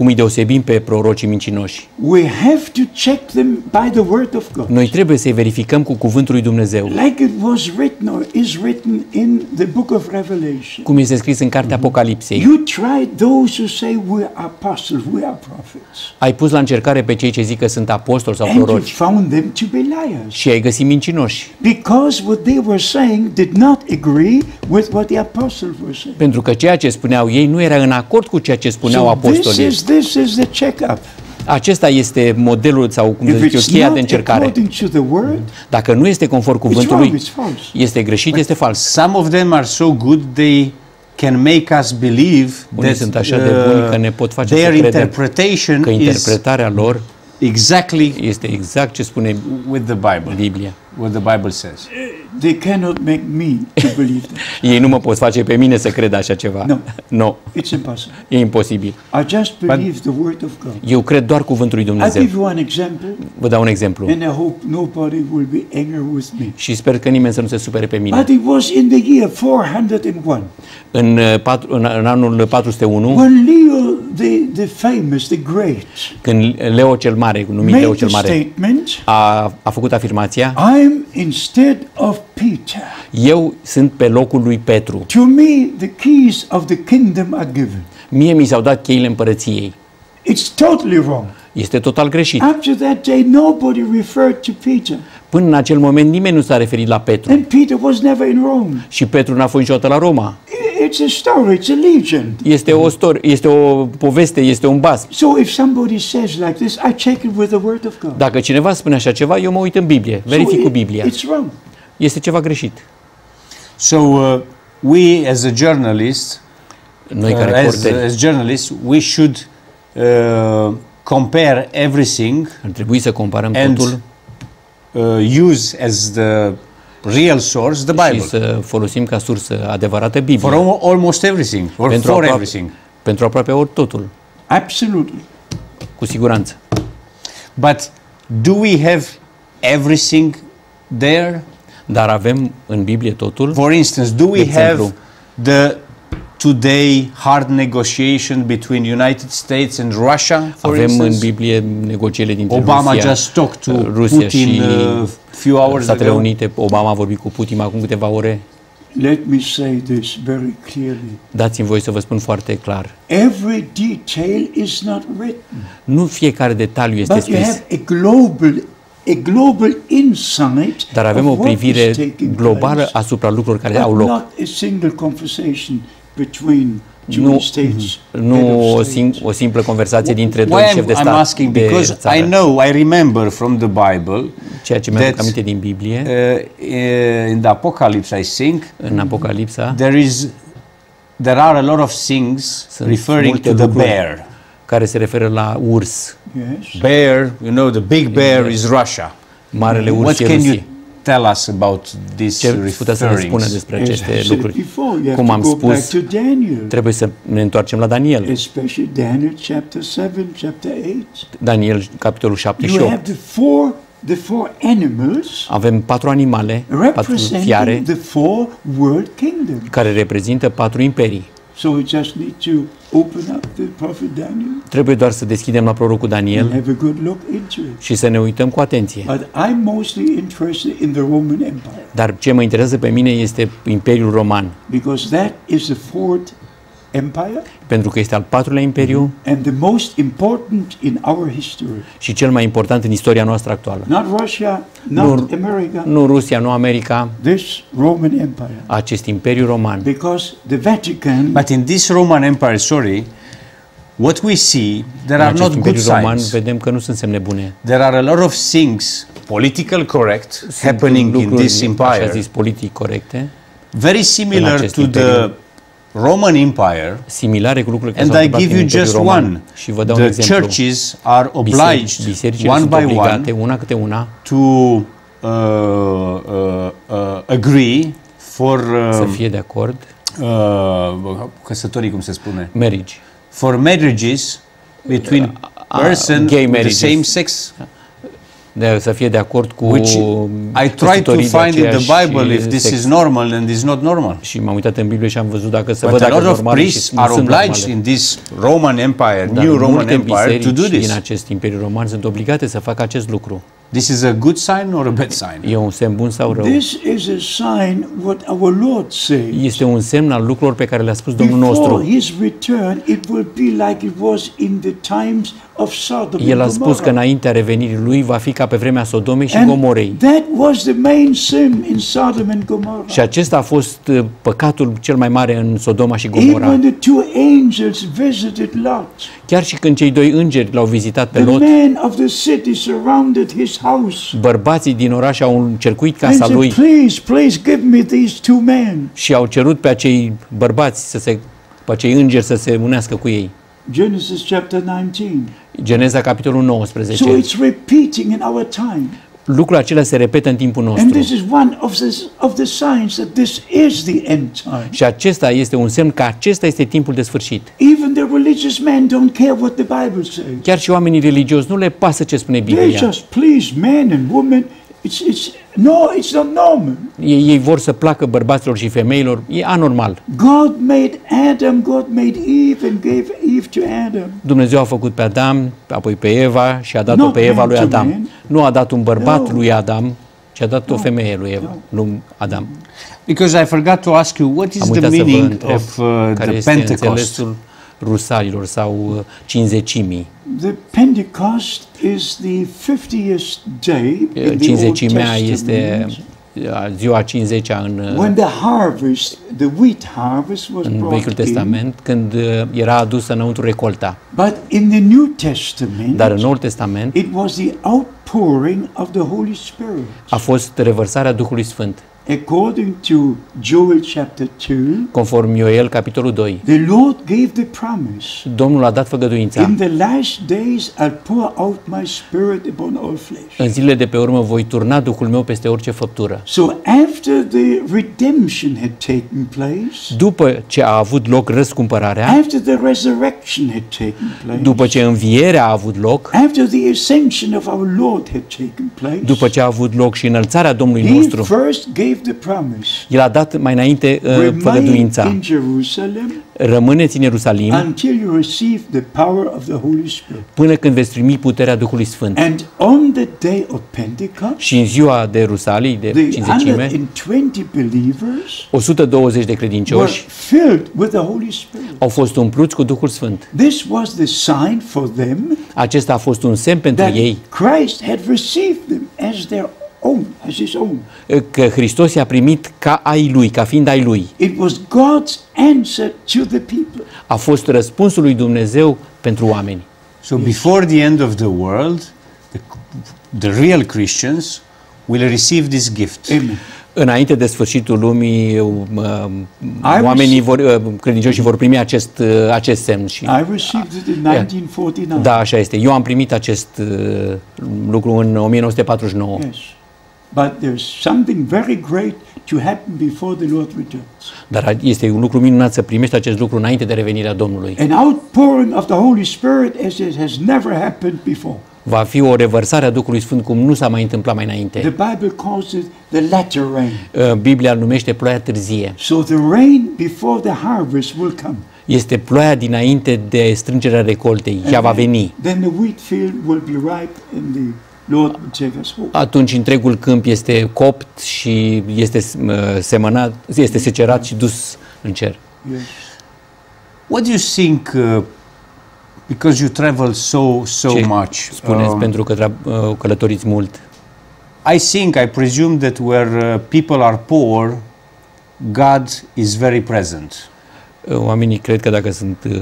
cum îi deosebim pe prorocii mincinoși? We have to check them by the word of God. Noi trebuie să-i verificăm cu cuvântul lui Dumnezeu. Like it was written or is written in the book of Revelation. Cum este scris în cartea Apocalipsei. You try those who say we are apostles, we are prophets. Ai pus la încercare pe cei ce zic că sunt apostoli sau And you proroci found them to be liars. și ai găsit mincinoși. Because what they were saying did not agree with what the apostles were saying. Pentru că ceea ce spuneau ei nu era în acord cu ceea ce spuneau So this apostolii. Is, this is the checkup. Acesta este modelul sau, cum să If zic eu, it's cheia not de încercare. according to the word, Dacă nu este conform it's wrong, cuvântului, it's false. este greșit, este fals. Some of them are so good they can make us believe Unii sunt așa de buni că ne pot face să their credem interpretation Că is interpretarea lor exactly este exact ce spune with the Bible, Biblia. What the Bible says. They cannot make me to believe that. Ei nu mă pot face pe mine să cred așa ceva. Nu. Nu, It's impossible. e imposibil. I just believe the word of God. Eu cred doar cuvântul lui I'll Dumnezeu. give you one example, Vă dau un exemplu. and I hope nobody will be angry with me. Și sper că nimeni să nu se supere pe mine. But it was in the year 401 În, uh, patru, în, în anul 401, when Leo, the, the famous, the great, când Leo cel Mare, numit made Leo the cel Mare, statement, a, a făcut afirmația, I'm instead of Peter. eu sunt pe locul lui Petru. To me, the keys of the kingdom are given. Mie mi s-au dat cheile împărăției. It's totally wrong. Este total greșit. After that day, nobody referred to Peter. Până în acel moment nimeni nu s-a referit la Petru. And Peter was never in Rome. Și Petru n-a fost niciodată la Roma. I- It's a story, it's a legend. Este o, story, este o poveste, este un basm. So if somebody says like this, I check it with the Word of God. Dacă cineva spune așa ceva, eu mă uit în Biblie, verific so cu it- Biblia. It's wrong. Este ceva greșit. So uh, we as a journalist, Noi uh, ca as, reporteri as journalists, we should uh, compare everything ar trebui să comparăm and totul uh, use as the real source the și Bible să folosim ca sursă adevărată for Biblia. almo- almost everything or Pentru for aproape, everything. pentru aproape ori totul, Absolutely. cu siguranță. But do we have everything there? Dar avem în Biblie totul. For instance, do we De have exemplu. the today hard negotiation between United States and Russia? For Avem în instance, Biblie negocierile dintre Obama Rusia, just talked to Rusia Putin și uh, few hours Statele ago. Unite. Obama a vorbit cu Putin acum câteva ore. Let me say this very clearly. Dați-mi voi să vă spun foarte clar. Every detail is not written, Nu fiecare detaliu este but you scris, have a global, a global insight dar avem of o what is privire taking globală place, asupra lucrurilor care but au loc. not a single conversation between two Nu, states. head nu of o, state. sim, o simplă conversație dintre doi Why șefi de I'm, I'm stat asking de because I țară. know, I remember from the Bible, Ceea ce mi-am That's- aminte din Biblie, uh, uh, in the Apocalypse, I think, în Apocalipsa, there is, there are a lot of things Sunt referring multe to the lucruri. bear. care se referă la urs. Yes. Bear, you know, the big bear is Russia. Marele urs What e can you Rusie. Tell us about these Ce puteți să ne spună referrings? despre As I aceste said lucruri? before, you have Cum to am go back spus, to Daniel, trebuie să ne întoarcem la Daniel. especially Daniel chapter 7, chapter 8. Daniel, capitolul 7 și You 8. have the four, the four animals Avem patru animale, patru representing fiare, the four world kingdoms. care reprezintă patru imperii. So we just need to open up the prophet Daniel Trebuie doar să deschidem la prorocul and Daniel have a good look into it. și să ne uităm cu atenție. But I'm mostly interested in the Roman Empire Dar ce mă interesează pe mine este Imperiul Roman, because that is the fourth empire pentru că este al patrulea imperiu and the most important in our history. și cel mai important în istoria noastră actuală. Not Russia, not Nu- America, Nu Rusia, nu America, this Roman Empire. acest Imperiu Roman. Because the Vatican But in this Roman Empire, sorry, what we see, there În are acest not good Imperiu Roman signs. vedem că nu sunt semne bune. There are a lot of things, political correct, happening in Lucruri, this Așa empire, zis, politic corecte, very similar acest to the imperiu. Roman Empire. similare cu lucrurile care And s-au I întâmplat give în you Imperiul just Roman. one. Și vă dau un The exemplu. churches are Biserici, obliged, bisericile one sunt by obligate, one, una câte una, to uh, uh, uh, agree for să uh, fie de acord. uh, căsătorii, cum se spune, Marriage. for marriages between uh, person gay with the marriages. same sex. De, să fie de acord cu Which I try to căsătorii de find in the aceeași Bible if this sex. is normal and is not normal. Și m-am uitat în Biblie și am văzut dacă să But văd a dacă lot sunt of normale și priests nu are sunt obliged normale. in this Roman Empire, Dar new Roman multe Empire, to do biserici this. din acest Imperiu Roman sunt obligate să facă acest lucru. This is a good sign or a bad sign? E un semn bun sau rău? This is a sign what our Lord says. Este un semn al lucrurilor pe care le-a spus Domnul Before nostru. his return, it will be like it was in the times of Sodom El a and spus că Gomorrah. înaintea revenirii lui va fi ca pe vremea Sodomei și And Gomorei. that was the main sin in Sodom and Gomorrah. Și acesta a fost uh, păcatul cel mai mare în Sodoma și Even Gomora. when the two angels visited Lot, Chiar și când cei doi îngeri l-au vizitat pe the Lot, men of the city surrounded his house bărbații din oraș au încercuit and casa said, lui Please, please give me these two men. și au cerut pe acei bărbați să se pe acei îngeri să se unească cu ei. Genesis chapter 19. Geneza capitolul So 19. it's repeating in our time. Lucrul acela se repetă în timpul And nostru. this is one of the, of the signs that this is the end time. Și acesta este un semn că acesta este timpul de sfârșit. Even the religious men don't care what the Bible says. Chiar și oamenii religioși nu le pasă ce spune They Biblia. just please men and women. It's, it's, no, it's not normal. Ei, ei vor să placă bărbaților și femeilor. E anormal. God made Adam, God made Eve and gave Eve to Adam. Dumnezeu a făcut pe Adam, apoi pe Eva și a dat-o Not pe Eva man lui to Adam. man. Nu a dat un bărbat No. lui Adam, ci a dat o femeie lui Eva, lui Adam. Because I forgot to ask you, what is Am the uitat să vă meaning întreb of uh, care the este Pentecost? Înțelesul rusalilor sau uh, cinzecimii. The Pentecost is the 50th day in the Old Cinzecimea este Testament. uh, ziua 50 în, uh, When the harvest, the wheat harvest was în brought Vechiul in. Testament, când uh, era adusă înăuntru recolta. But in the New Testament, Dar în Noul Testament it was the outpouring of the Holy Spirit. a fost revărsarea Duhului Sfânt. According to Joel chapter 2, Conform Ioel, capitolul 2, the Lord gave the promise. Domnul a dat făgăduința. In the last days, I'll pour out my spirit upon all flesh. În zilele de pe urmă voi turna Duhul meu peste orice făptură. So after the redemption had taken place, După ce a avut loc răscumpărarea, after the resurrection had taken place, după ce învierea a avut loc, after the ascension of our Lord had taken place, după ce a avut loc și înălțarea Domnului He nostru, first gave the promise. El a dat mai înainte uh, Remain făgăduința. in Jerusalem Rămâneți în Ierusalim until you receive the power of the Holy Spirit. până când veți primi puterea Duhului Sfânt. And on the day of Pentecost, Și în ziua de Rusalii, de the cinzecime, 120 believers 120 de were credincioși filled with the Holy Spirit. au fost umpluți cu Duhul Sfânt. This was the sign for them Acesta a fost un semn pentru that ei Christ had received them as their own, as his own. că Hristos i-a primit ca ai lui, ca fiind ai lui. It was God's answer to the people. A fost răspunsul lui Dumnezeu pentru oameni. So before the end of the world, the, the real Christians will receive this gift. Amen. Înainte de sfârșitul lumii, uh, I oamenii vor, uh, credincioșii vor primi acest, uh, acest semn. Și, I received it in 1949. da, așa este. Eu am primit acest uh, lucru în 1949. Yes. But there's something very great to happen before the Lord returns. Dar este un lucru minunat să primești acest lucru înainte de revenirea Domnului. An outpouring of the Holy Spirit as it has never happened before. Va fi o revărsare a Duhului Sfânt cum nu s-a mai întâmplat mai The înainte. Bible calls it the latter rain. Uh, Biblia îl numește ploaia târzie. So the rain before the harvest will come. Este ploaia dinainte de strângerea recoltei. Ea va veni. Then the wheat field will be ripe and the Lord will take us home. Atunci întregul câmp este copt și este uh, semănat, este secerat și dus în cer. Yes. What do you think? Uh, because you travel so so Ce much. spuneți um, pentru că tra- uh, călătoriți mult? I think I presume that where uh, people are poor, God is very present. Uh, Oamenii cred că dacă sunt uh,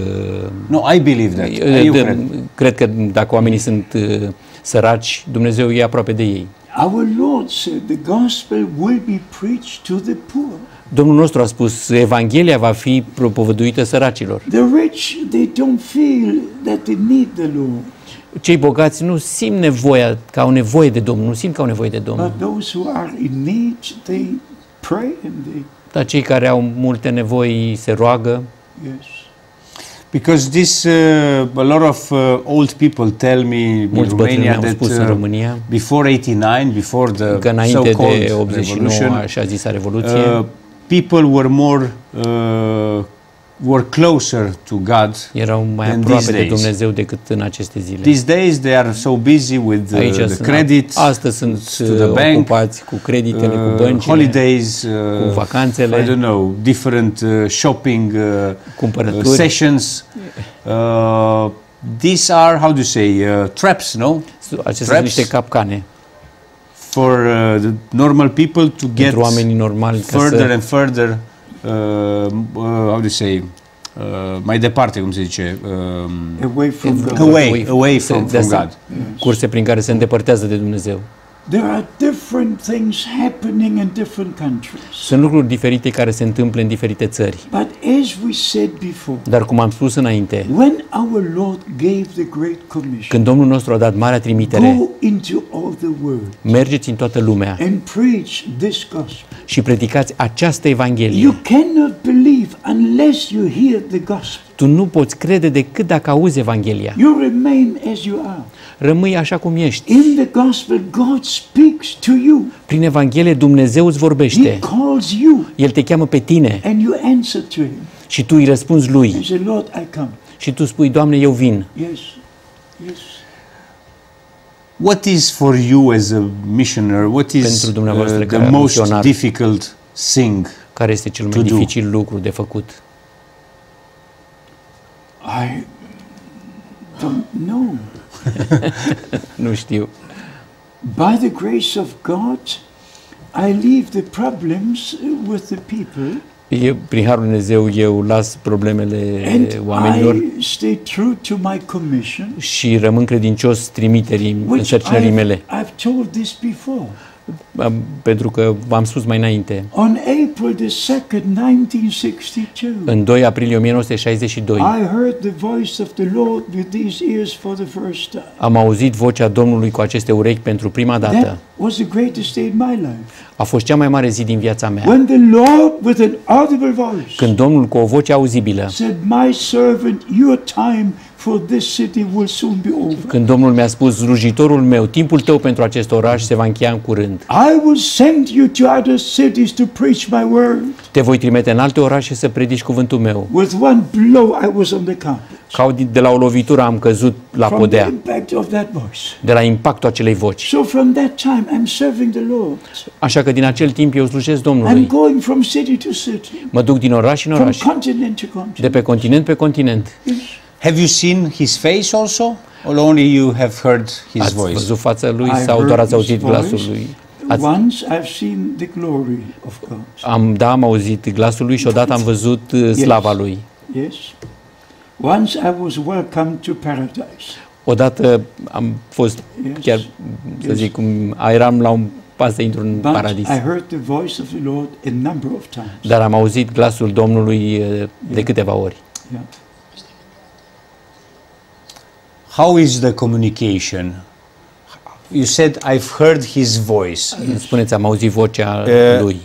No, I believe that. uh, You de- cred. cred că dacă oamenii sunt uh, săraci, Dumnezeu e aproape de ei. Our Lord said the gospel will be preached to the poor. Domnul nostru a spus, Evanghelia va fi propovăduită săracilor. The rich, they don't feel that they need the Lord. Cei bogați nu simt nevoia, că au nevoie de Domnul, nu simt că au nevoie de Domnul. But those who are in need, they pray and they, Dar cei care au multe nevoi se roagă, yes. Because this, uh, a lot of uh, old people tell me in mulți bătrâni Romania mi-au that spus în uh, România. before 89, before the că înainte so-called de 89, revolution, așa zisa Revoluție, uh, people were more uh, were closer to God. erau mai in aproape these de days. Dumnezeu decât în aceste zile. These days they are so busy with uh, Aici the sunt, credit, astăzi sunt to the uh, bank, ocupați cu creditele, cu uh, băncile, holidays, cu uh, vacanțele. I don't know, different uh, shopping uh, uh, cumpărături. sessions. Uh, these are, how do you say, uh, traps, no? Acestea sunt Traps. niște capcane For uh, the normal people to get pentru oamenii normali ca further să, and further, uh, uh, how do you say, uh, mai departe, cum se zice, um, Away from God. away, away să- from, de from asta- God. curse prin care se îndepărtează de Dumnezeu. There are different things happening in different countries. Sunt lucruri diferite care se întâmplă în diferite țări. But as we said before, Dar cum am spus înainte, when our Lord gave the Great Commission, când Domnul nostru a dat marea trimitere, go into all the world mergeți în toată lumea and preach this gospel. și predicați această Evanghelie. You cannot believe unless you hear the gospel. Tu nu poți crede decât dacă auzi Evanghelia. You remain as you are. Rămâi așa cum ești. In the gospel, God speaks to you. Prin Evanghelie Dumnezeu îți He vorbește. calls you El te cheamă pe tine and you answer to him și tu îi răspunzi lui. and say, Lord, I come. Și tu spui, Doamne, eu vin. Yes, yes. What is for you as a missioner, what is Pentru dumneavoastră uh, ca the most misionar. difficult thing? Care este cel mai To do. dificil lucru de făcut? I don't know. Nu știu. By the grace of God, I leave the problems with the people Eu, prin Harul Lui Dumnezeu, eu las problemele and oamenilor I stay true to my commission. și rămân credincios trimiterii, Which însărcinării I've, mele. I've told this before. Am- Pentru că v-am spus mai înainte. On April the 2nd, 1962, În 2 aprilie 1962 I heard the voice of the Lord with these ears for the first time. am auzit vocea Domnului cu aceste urechi pentru prima That dată. was the greatest day in my life. A fost cea mai mare zi din viața mea. When the Lord, with an audible voice, Când Domnul cu o voce auzibilă, said, My servant, your time for this city will soon be over. când Domnul mi-a spus, slujitorul meu, timpul tău pentru acest oraș se va încheia în curând. I will send you to other cities to preach my word. Te voi trimite în alte orașe să predici cuvântul meu. With one blow, I was on the carpet. Ca din- de la o lovitură am căzut la From the podea, impact of that voice. de la impactul acelei voci. So from that time, I'm serving the Lord. Așa că din acel timp eu slujesc I'm Domnului. going from city to city, Mă duc din oraș în from oraș, continent to de continent. pe continent pe continent. Yes. Have you seen his face also, or only you have heard his Ați voice? văzut fața lui I sau heard doar ați his auzit voice. glasul lui? Ați, Once I've seen the glory of God. am, da, am auzit glasul lui și odată am văzut uh, slava lui. Yes. Once I was welcomed to paradise. Odată am fost Yes. chiar, să zic, cum eram la un pas să intru în But paradis. I heard the voice of the Lord a number of times. Dar am auzit glasul Domnului uh, de câteva ori. Yeah. How is the communication? You said I've heard his voice. Spuneți, am auzit vocea Uh, lui.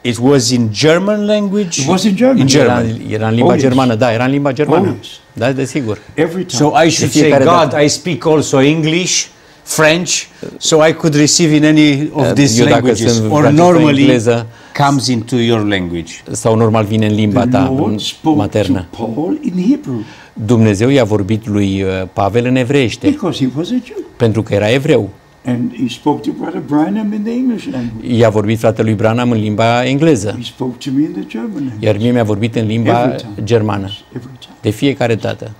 It was in German language. It was in German. In Era, German. era în limba Oh, yes. germană, da, era în limba germană. Oh, yes. Da, desigur. Every time. So I should say, fiecare God, dată. I speak also English, French, so I could receive in any of these Eu dacă languages, sunt or franceză, normally engleză comes into your language. sau normal vine în limba the ta Lord spoke maternă. to Paul in Hebrew Dumnezeu i-a vorbit lui uh, Pavel în evreiește, because he was a Jew. pentru că era evreu. And he spoke to Brother Branham in the English language. I-a vorbit fratelui Branham în limba engleză, He spoke to me in the German language. iar mie mi-a vorbit în limba Every time. germană, Every time. de fiecare dată.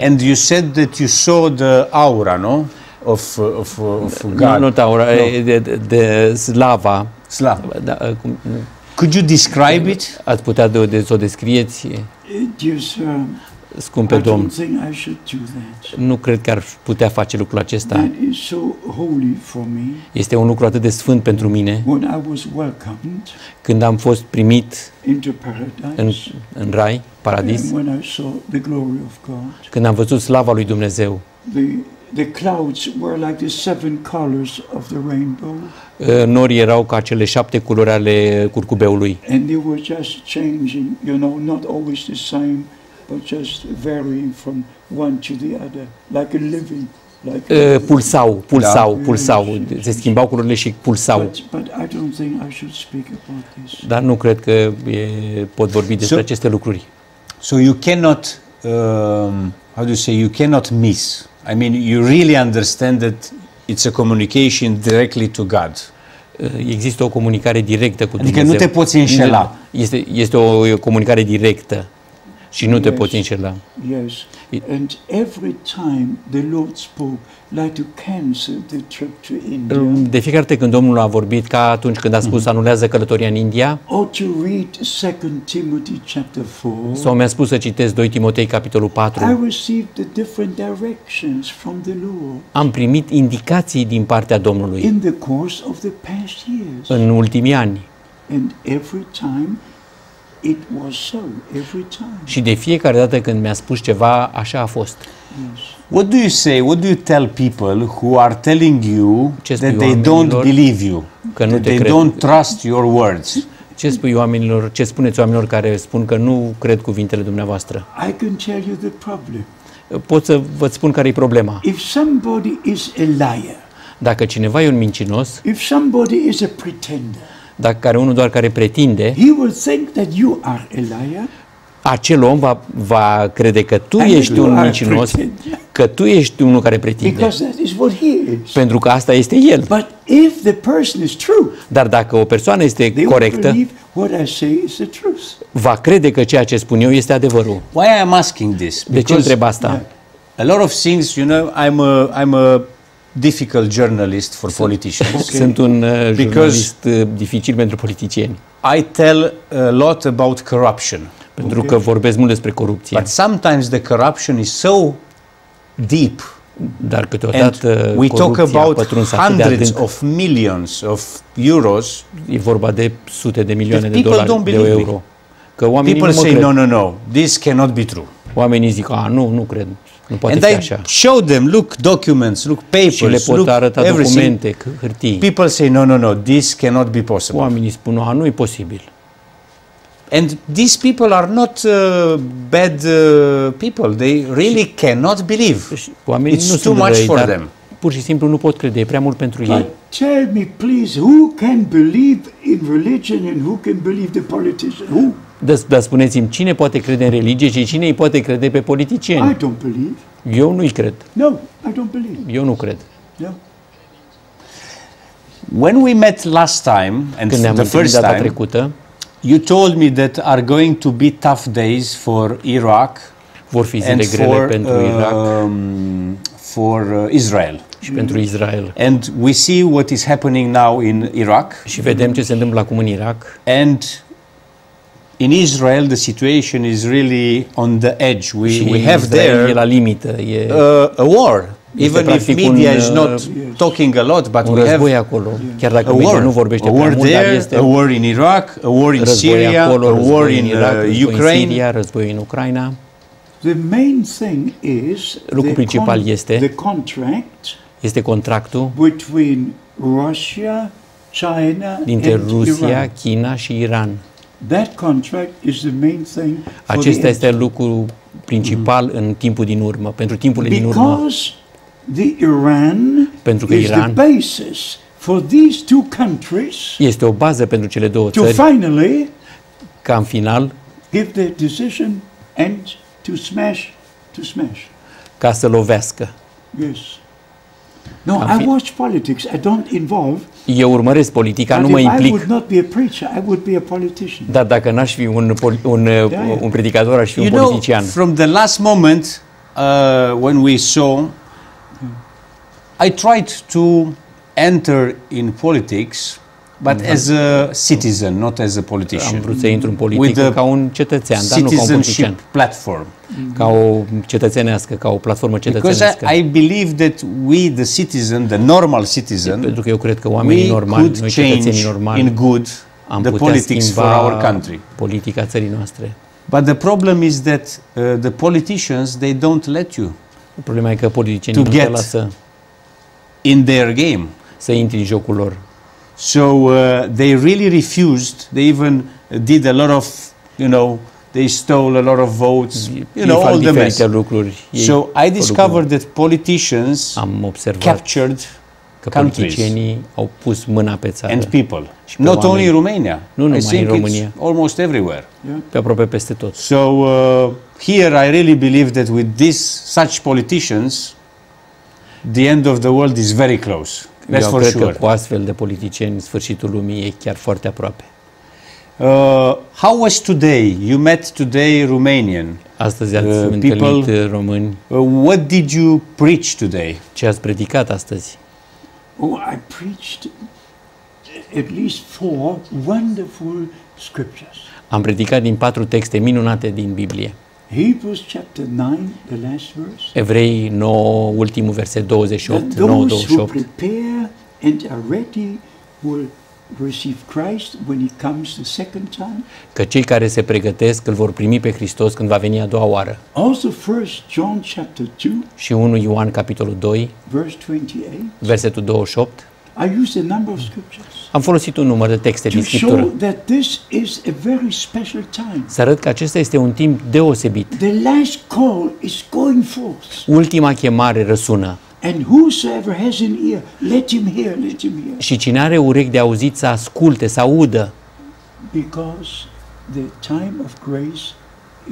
And you said that you saw the aura, no, of of, of Nu, God. nu taura, de, de, de slava, Slav. da, cum, Could you describe it? ați putea de, de, să o descrieți, Uh, Dear sir, scumpe I domn, don't think I should do that. nu cred că ar putea face lucrul acesta. That is so holy for me. Este un lucru atât de sfânt pentru mine. When I was welcomed Când am fost primit into în, paradise, în rai, paradis, and when I saw the glory of God, când am văzut slava lui Dumnezeu, the the clouds were like the seven colors of the rainbow, uh, norii erau ca cele șapte culori ale curcubeului and they were just changing. You know, not always the same, but just varying from one to the other, like a living, like. a Uh, living. pulsau, pulsau, Da. pulsau, se schimbau culorile și pulsau. But, but I don't think I should speak about this. Dar nu cred că e, pot vorbi despre So- aceste lucruri. So you cannot, um, how do you say, you cannot miss. I mean, you really understand that it's a communication directly to God. Uh, Există o comunicare directă cu Adică Dumnezeu. nu te poți înșela. Este, este o, o comunicare directă. Și nu te Yes. poți înșela. Yes. It- And every time the Lord spoke, like to cancel the trip to India, De fiecare dată când Domnul a vorbit, ca atunci când a spus anulează călătoria în India, or to read 2 Timothy chapter 4, sau mi-a spus să citesc 2 Timotei capitolul I 4, received the different directions from the Lord am primit indicații din partea Domnului in the course of the past years. în ultimii ani. And every time it was so, every time. Și de fiecare dată când mi-a spus ceva, așa a fost. Yes. What do you say? What do you tell people who are telling you Ce that spui they don't oamenilor believe you? că nu That te they cred? don't trust your words? Ce spui oamenilor, ce spuneți oamenilor care spun că nu cred cuvintele dumneavoastră? I can tell you the problem. Pot să vă spun care e problema. If somebody is a liar, Dacă cineva e un mincinos, if somebody is a pretender, dacă care unul doar care pretinde, he will think that you are a liar acel om va, va crede că tu and ești that you un are a mincinos, pretender, că tu ești unul care pretinde, because that is what he is. pentru că asta este el. But if the person is true, Dar dacă o persoană este they will corectă, believe what I say is the truth. va crede că ceea ce spun eu este adevărul. Why I am asking this? De ce întreb asta? a lot of things, you know, I'm a, I'm a difficult journalist for politicians. Sunt un uh, Because- jurnalist uh, dificil pentru politicieni, I tell a lot about corruption. pentru că vorbesc mult despre corupție. But sometimes the corruption is so deep Dar and câteodată we talk corupția a about pătruns atât de hundreds adânc, of millions of euros. e vorba de sute de milioane If de people dolari, don't de believe me. euro. Că oamenii People nu mă say, cred. no, no, no, this cannot be true. Oamenii zic, a, nu, nu cred, nu poate And fi I așa. show them, look, documents, look, Și le papers, pot look, arăta everything. documente, c- hârtii. People say, no, no, no, this cannot be possible. Oamenii spun, a, nu e posibil. And these people are not uh, bad uh, people. They really cannot believe. Deci oamenii It's nu too sunt much răi, for dar them. pur și simplu nu pot crede, e prea mult pentru ei. But tell me, please, who can believe in religion and who can believe the politician? Who? Dar, dar spuneți-mi, cine poate crede în religie și cine îi poate crede pe I politicieni? don't believe. Eu nu-i cred. No, I don't believe. Eu nu cred. No. When we met last time, and Când ne-am the întâlnit first data time, trecută, you told me that are going to be tough days for Iraq vor fi zile and grele for, pentru Irak um, for uh, Israel. și pentru Israel. And we see what is happening now in Iraq. Și vedem ce se întâmplă acum în Irak. And in Israel, the situation is really on the edge. We, și we have Israel e there la limită. E uh, a war. Este Even if practic un, media is uh, not talking a lot, but un we have război acolo. Chiar dacă a media war. nu vorbește a prea war mult, dar there, este a war in Iraq, a war in război Syria, acolo, a war război in în Irak, uh, război în Ukraine. Siria, război în Ucraina. The main thing is Lucru the, principal este- the contract Este contractul between Russia, China, dintre and Rusia, Iran. China și Iran. That contract is the main thing for Acesta the este lucru principal în timpul din urmă, pentru timpurile din urmă, because the Iran Pentru că is the Iran- basis for these two countries este o bază pentru cele două to țări finally ca în final give their decision and to smash, to smash. ca să lovească. Yes. No, Ca I fi- watch politics. I don't involve. Eu urmăresc politica, nu but mă if I implic, would not be a preacher, I would be a politician. dar dacă n-aș fi un, poli- un, yeah. un predicator, aș fi You un know, politician. from the last moment uh, when we saw, I tried to enter in politics, but as a citizen, not as a Am politician. vrut să intru în With politică the ca un cetățean, dar nu ca un Citizenship politician. platform. Ca o cetățenească, ca o platformă Because cetățenească. I, I believe that we, the citizen, the normal citizen, Pentru că eu cred că oamenii we normali, could noi cetățenii change normali, in good am the putea politics for schimba our country. politica țării noastre. But the problem is that uh, the politicians, they don't let you Problema e că politicienii To nu te get- lasă in their game. să intri în jocul lor. So uh, they really refused. They even did a lot of, you know, they stole a lot of votes. You know, all the mess. lucruri. So I discovered that politicians Am observat captured că countries politicienii au pus mâna pe țară, and people. Și pe Not oameni. only in Romania. Nu I numai think în it's România. almost everywhere. pe aproape peste tot. So uh, here I really believe that with this such politicians, the end of the world is very close. That's Eu for cred sure. că cu astfel de politicieni sfârșitul lumii e chiar foarte aproape. Uh, how was today? You met today Romanian. Astăzi ați Uh, întâlnit people- uh, români. Uh, what did you preach today? Ce ați predicat astăzi? Oh, I preached at least four wonderful scriptures. Am predicat din patru texte minunate din Biblie. Hebrews chapter 9, the last verse. Evrei 9, ultimul verset 28, That 9, those who 28. prepare and are ready will receive Christ when he comes the second time. Că cei care se pregătesc îl vor primi pe Hristos când va veni a doua oară. Also, First John chapter 2, Și 1 Ioan capitolul 2, verse 28. versetul 28. Și used a number of scriptures Am folosit un număr de texte to din Scriptură show that this is a very special time. să arăt că acesta este un timp deosebit. The last call is going forth. Ultima chemare răsună And whosoever has an ear, let him hear, let him hear. și cine are urechi de auzit să asculte, să audă, Because the time of grace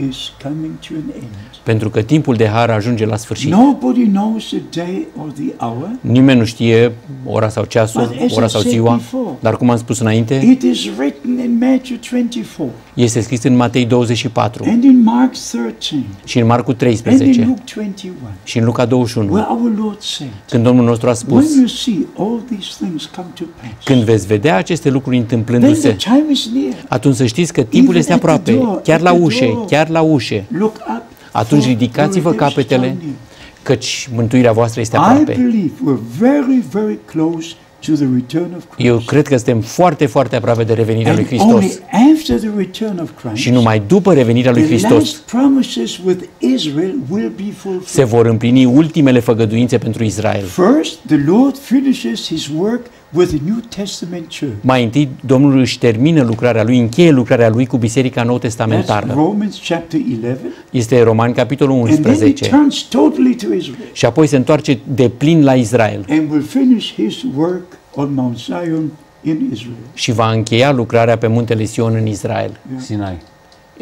is coming to an end. pentru că timpul de har ajunge la sfârșit. Nobody knows the day or the hour. Nimeni nu știe ora sau ceasul, But as ora I sau said ziua, before, dar cum am spus înainte, It is written in Matthew 24 este scris în Matei 24 and in Mark 13 și în Marcu and in 13 Luke 21, și în Luca 21, where our Lord said, când Domnul nostru a spus, When you see all these things come to pass, când veți vedea aceste lucruri then the întâmplându-se, time is near. atunci să știți că timpul Even este at the aproape, door, chiar at la the ușe, door. Chiar la ușe. Look up. Atunci for ridicați-vă your redemption capetele, is near. căci mântuirea voastră este I aproape. believe we're very, very close to the return of Christ. Eu cred că suntem foarte, foarte aproape de revenirea lui and only Hristos. after the return of Christ, Și numai după revenirea lui the Hristos last promises with Israel will be se fulfilled. vor împlini ultimele făgăduințe pentru Israel. First, the Lord finishes his work with the New Testament church. Mai întâi, Domnul își termină lucrarea lui, încheie lucrarea lui cu Biserica Nou That's Testamentară. Romans chapter 11. Este Romani, capitolul And then he 11. turns totally to Israel Și apoi se întoarce de plin la Israel and will finish his work on Mount Zion in Israel. și va încheia lucrarea pe muntele Sion în Israel. Sinai.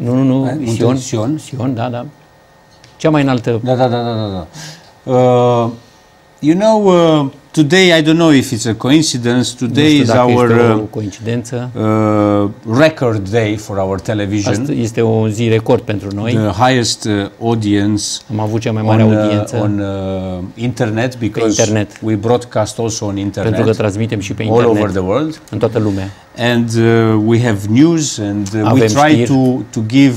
Nu, nu, nu, Eh, muntele Sion. Sion? Sion, da, da. Cea mai înaltă Da, da, da, da, da. da. Uh, you know, uh, today I don't know if it's a coincidence. nu Today știu is dacă our este o uh, coincidență. uh, record day for our Asta television. este o zi record pentru noi. The highest uh, audience Am avut cea mai mare on, uh, audiență on uh, internet because internet. we broadcast also on pentru că internet transmitem și pe all over internet the world. în toată lumea. and uh, we have news and uh, we Avem try știri. to to give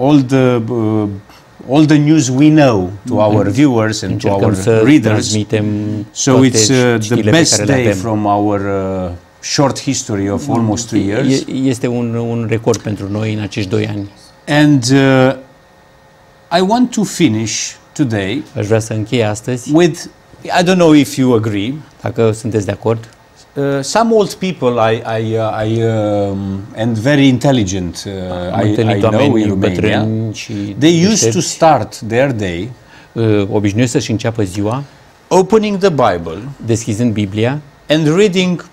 all the uh, all the news we know to our viewers and to Încercăm our să readers transmitem so toate it's uh, the știrile pe best care le day avem. from our uh, short history of almost three years E- Este un, un record pentru noi în acești doi ani. and uh, i want to finish today Aș vrea să închei astăzi, with i don't know if you agree dacă sunteți de acord. Uh, some old people I, I, uh, I um, and very intelligent uh, Am I, I întâlnit know oameni in Romania. bătrâni și They used to deștepți, start their day uh, obișnuiesc să-și înceapă ziua opening the Bible deschizând Biblia, and reading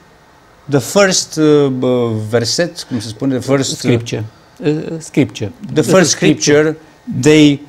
the first uh, b- verset, cum se spune, the first uh, scripture, uh, scripture, the first scripture they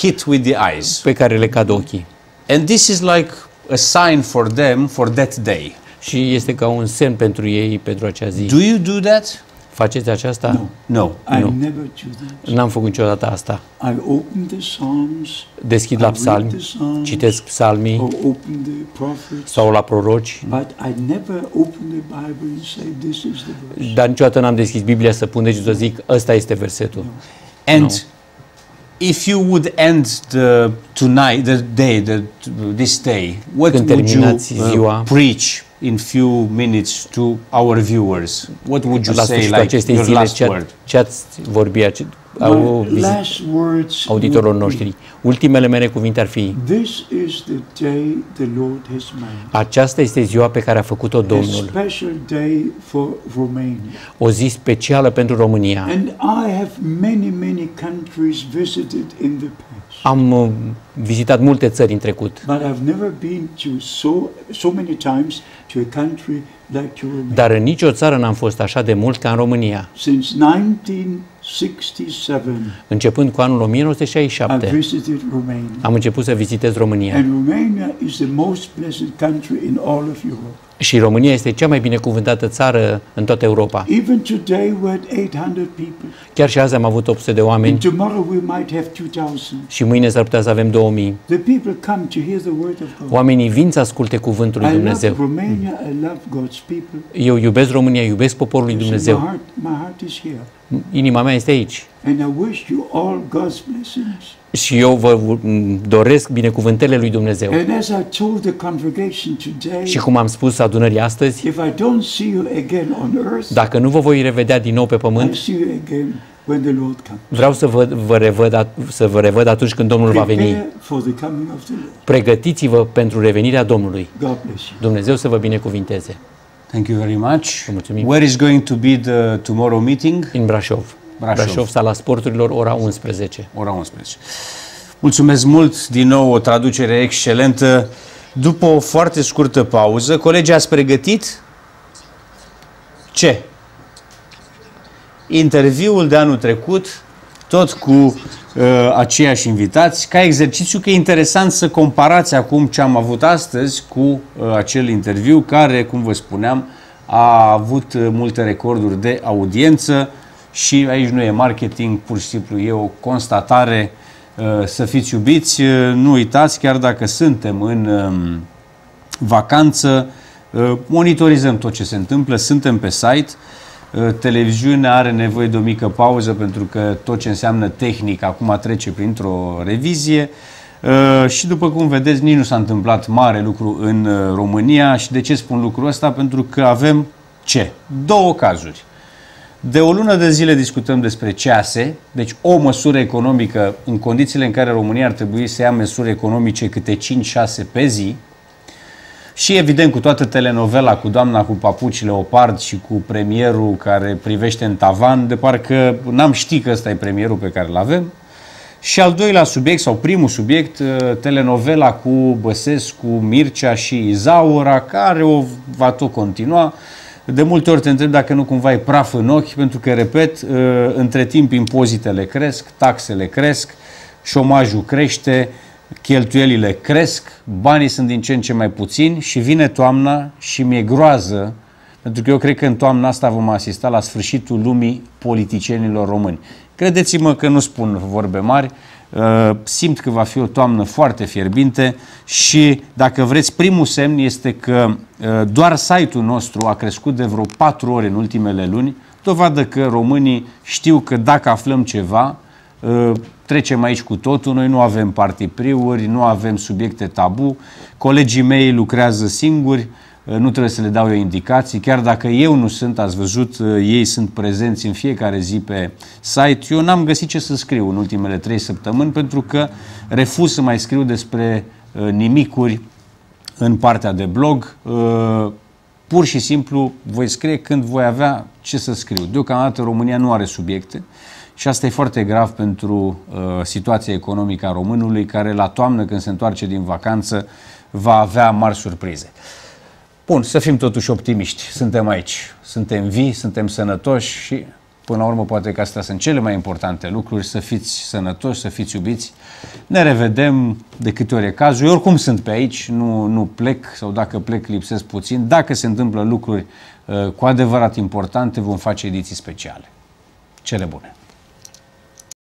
hit with the eyes. pe care le cad ochii. And this is like a sign for them for that day. Și este ca un semn pentru ei pentru acea zi. Do you do that? Faceți aceasta? No. I No. never do that. N-am făcut niciodată asta. I open the Psalms, Deschid I la read psalmi, the Psalms, citesc psalmii or open the prophets, sau la proroci, but I never open the Bible and say this is the verse. dar niciodată n-am deschis Biblia să pun degetul să zic ăsta este versetul. And No. if you would end the tonight, the day, the, this day, what Când would you terminați uh, ziua- preach in few minutes to our viewers? What would you La say sfârșitul like acestei your zile last ce, word? ce ați vorbi ace- au My vizit last words auditorilor would be, noștri. Ultimele mele cuvinte ar fi This is the day the Lord has made. aceasta este ziua pe care a făcut-o A Domnul, special day for Romania. o zi specială pentru România. And I have many, many countries visited in the past. Am uh, vizitat multe țări în trecut, But I've never been to so, so many times to a country like to Romania. dar în nicio țară n-am fost așa de mult ca în România. Since 1967, Începând cu anul I've 1967, visited Romania. am început să vizitez România. And Romania is the most blessed country in all of Europe. Și România este cea mai binecuvântată țară în toată Europa. Even today we had 800 people. Chiar și azi am avut 800 de And oameni tomorrow we might have 2000. și mâine s-ar putea să avem 2000. The people come to hear the word of God. Oamenii vin să asculte cuvântul lui I love Dumnezeu. Romania, I love God's people. Eu iubesc România, iubesc poporul lui You see, My Dumnezeu. heart, my heart is here. Inima mea este aici. And I wish you all God's blessings. Și eu vă m, doresc binecuvântările lui Dumnezeu. And as I told the congregation today, Și cum am spus adunării astăzi, if I don't see you again on earth, dacă nu vă voi revedea din nou pe I pământ, see you again when the Lord comes. vreau să vă, vă revăd, at- să vă revăd atunci când Domnul va veni. Prepare for the coming of the Lord. Pregătiți-vă pentru revenirea Domnului. God bless you. Dumnezeu să vă binecuvinteze. Thank you very much. Vă mulțumim. Where is going to be the tomorrow meeting? În Brașov. Brașov. Brașov, sala sporturilor, ora 11. Ora 11. Mulțumesc mult, din nou o traducere excelentă. După o foarte scurtă pauză, colegii ați pregătit ce? Interviul de anul trecut, tot cu uh, aceiași invitați, ca exercițiu că e interesant să comparați acum ce am avut astăzi cu uh, acel interviu care, cum vă spuneam, a avut uh, multe recorduri de audiență și aici nu e marketing, pur și simplu e o constatare uh, să fiți iubiți. Uh, Nu uitați, chiar dacă suntem în um, vacanță, uh, monitorizăm tot ce se întâmplă, suntem pe site. Uh, Televiziunea are nevoie de o mică pauză pentru că tot ce înseamnă tehnic acum trece printr-o revizie. Uh, Și după cum vedeți, nici nu s-a întâmplat mare lucru în uh, România. Și de ce spun lucrul ăsta? Pentru că avem ce? Două cazuri. De o lună de zile discutăm despre cease, deci o măsură economică în condițiile în care România ar trebui să ia măsuri economice câte 5-6 pe zi, și evident cu toată telenovela cu doamna cu papuci leopard și cu premierul care privește în tavan, de parcă n-am ști că ăsta e premierul pe care îl avem. Și al doilea subiect, sau primul subiect, uh, telenovela cu Băsescu, Mircea și Izaura, care o va tot continua. De multe ori te întreb dacă nu cumva e praf în ochi, pentru că, repet, uh, între timp impozitele cresc, taxele cresc, șomajul crește, cheltuielile cresc, banii sunt din ce în ce mai puțini și vine toamna și mi-e groază, pentru că eu cred că în toamna asta vom asista la sfârșitul lumii politicienilor români. Credeți-mă că nu spun vorbe mari, uh, simt că va fi o toamnă foarte fierbinte și, dacă vreți, primul semn este că uh, doar site-ul nostru a crescut de vreo 4 ore în ultimele luni, dovadă că românii știu că dacă aflăm ceva, Uh, trecem aici cu totul, noi nu avem partipriuri, nu avem subiecte tabu, colegii mei lucrează singuri, uh, nu trebuie să le dau eu indicații, chiar dacă eu nu sunt, ați văzut, uh, ei sunt prezenți în fiecare zi pe site, eu n-am găsit ce să scriu în ultimele trei săptămâni pentru că refuz să mai scriu despre nimicuri în partea de blog, pur și simplu voi scrie când voi avea ce să scriu. Deocamdată România nu are subiecte și asta e foarte grav pentru uh, situația economică a românului, care la toamnă, când se întoarce din vacanță, va avea mari surprize. Bun, să fim totuși optimiști. Suntem aici, suntem vii, suntem sănătoși și, până la urmă, poate că astea sunt cele mai importante lucruri, să fiți sănătoși, să fiți iubiți. Ne revedem de câte ori e cazul. Eu oricum sunt pe aici, nu, nu plec sau dacă plec lipsesc puțin. Dacă se întâmplă lucruri uh, cu adevărat importante, vom face ediții speciale. Cele bune!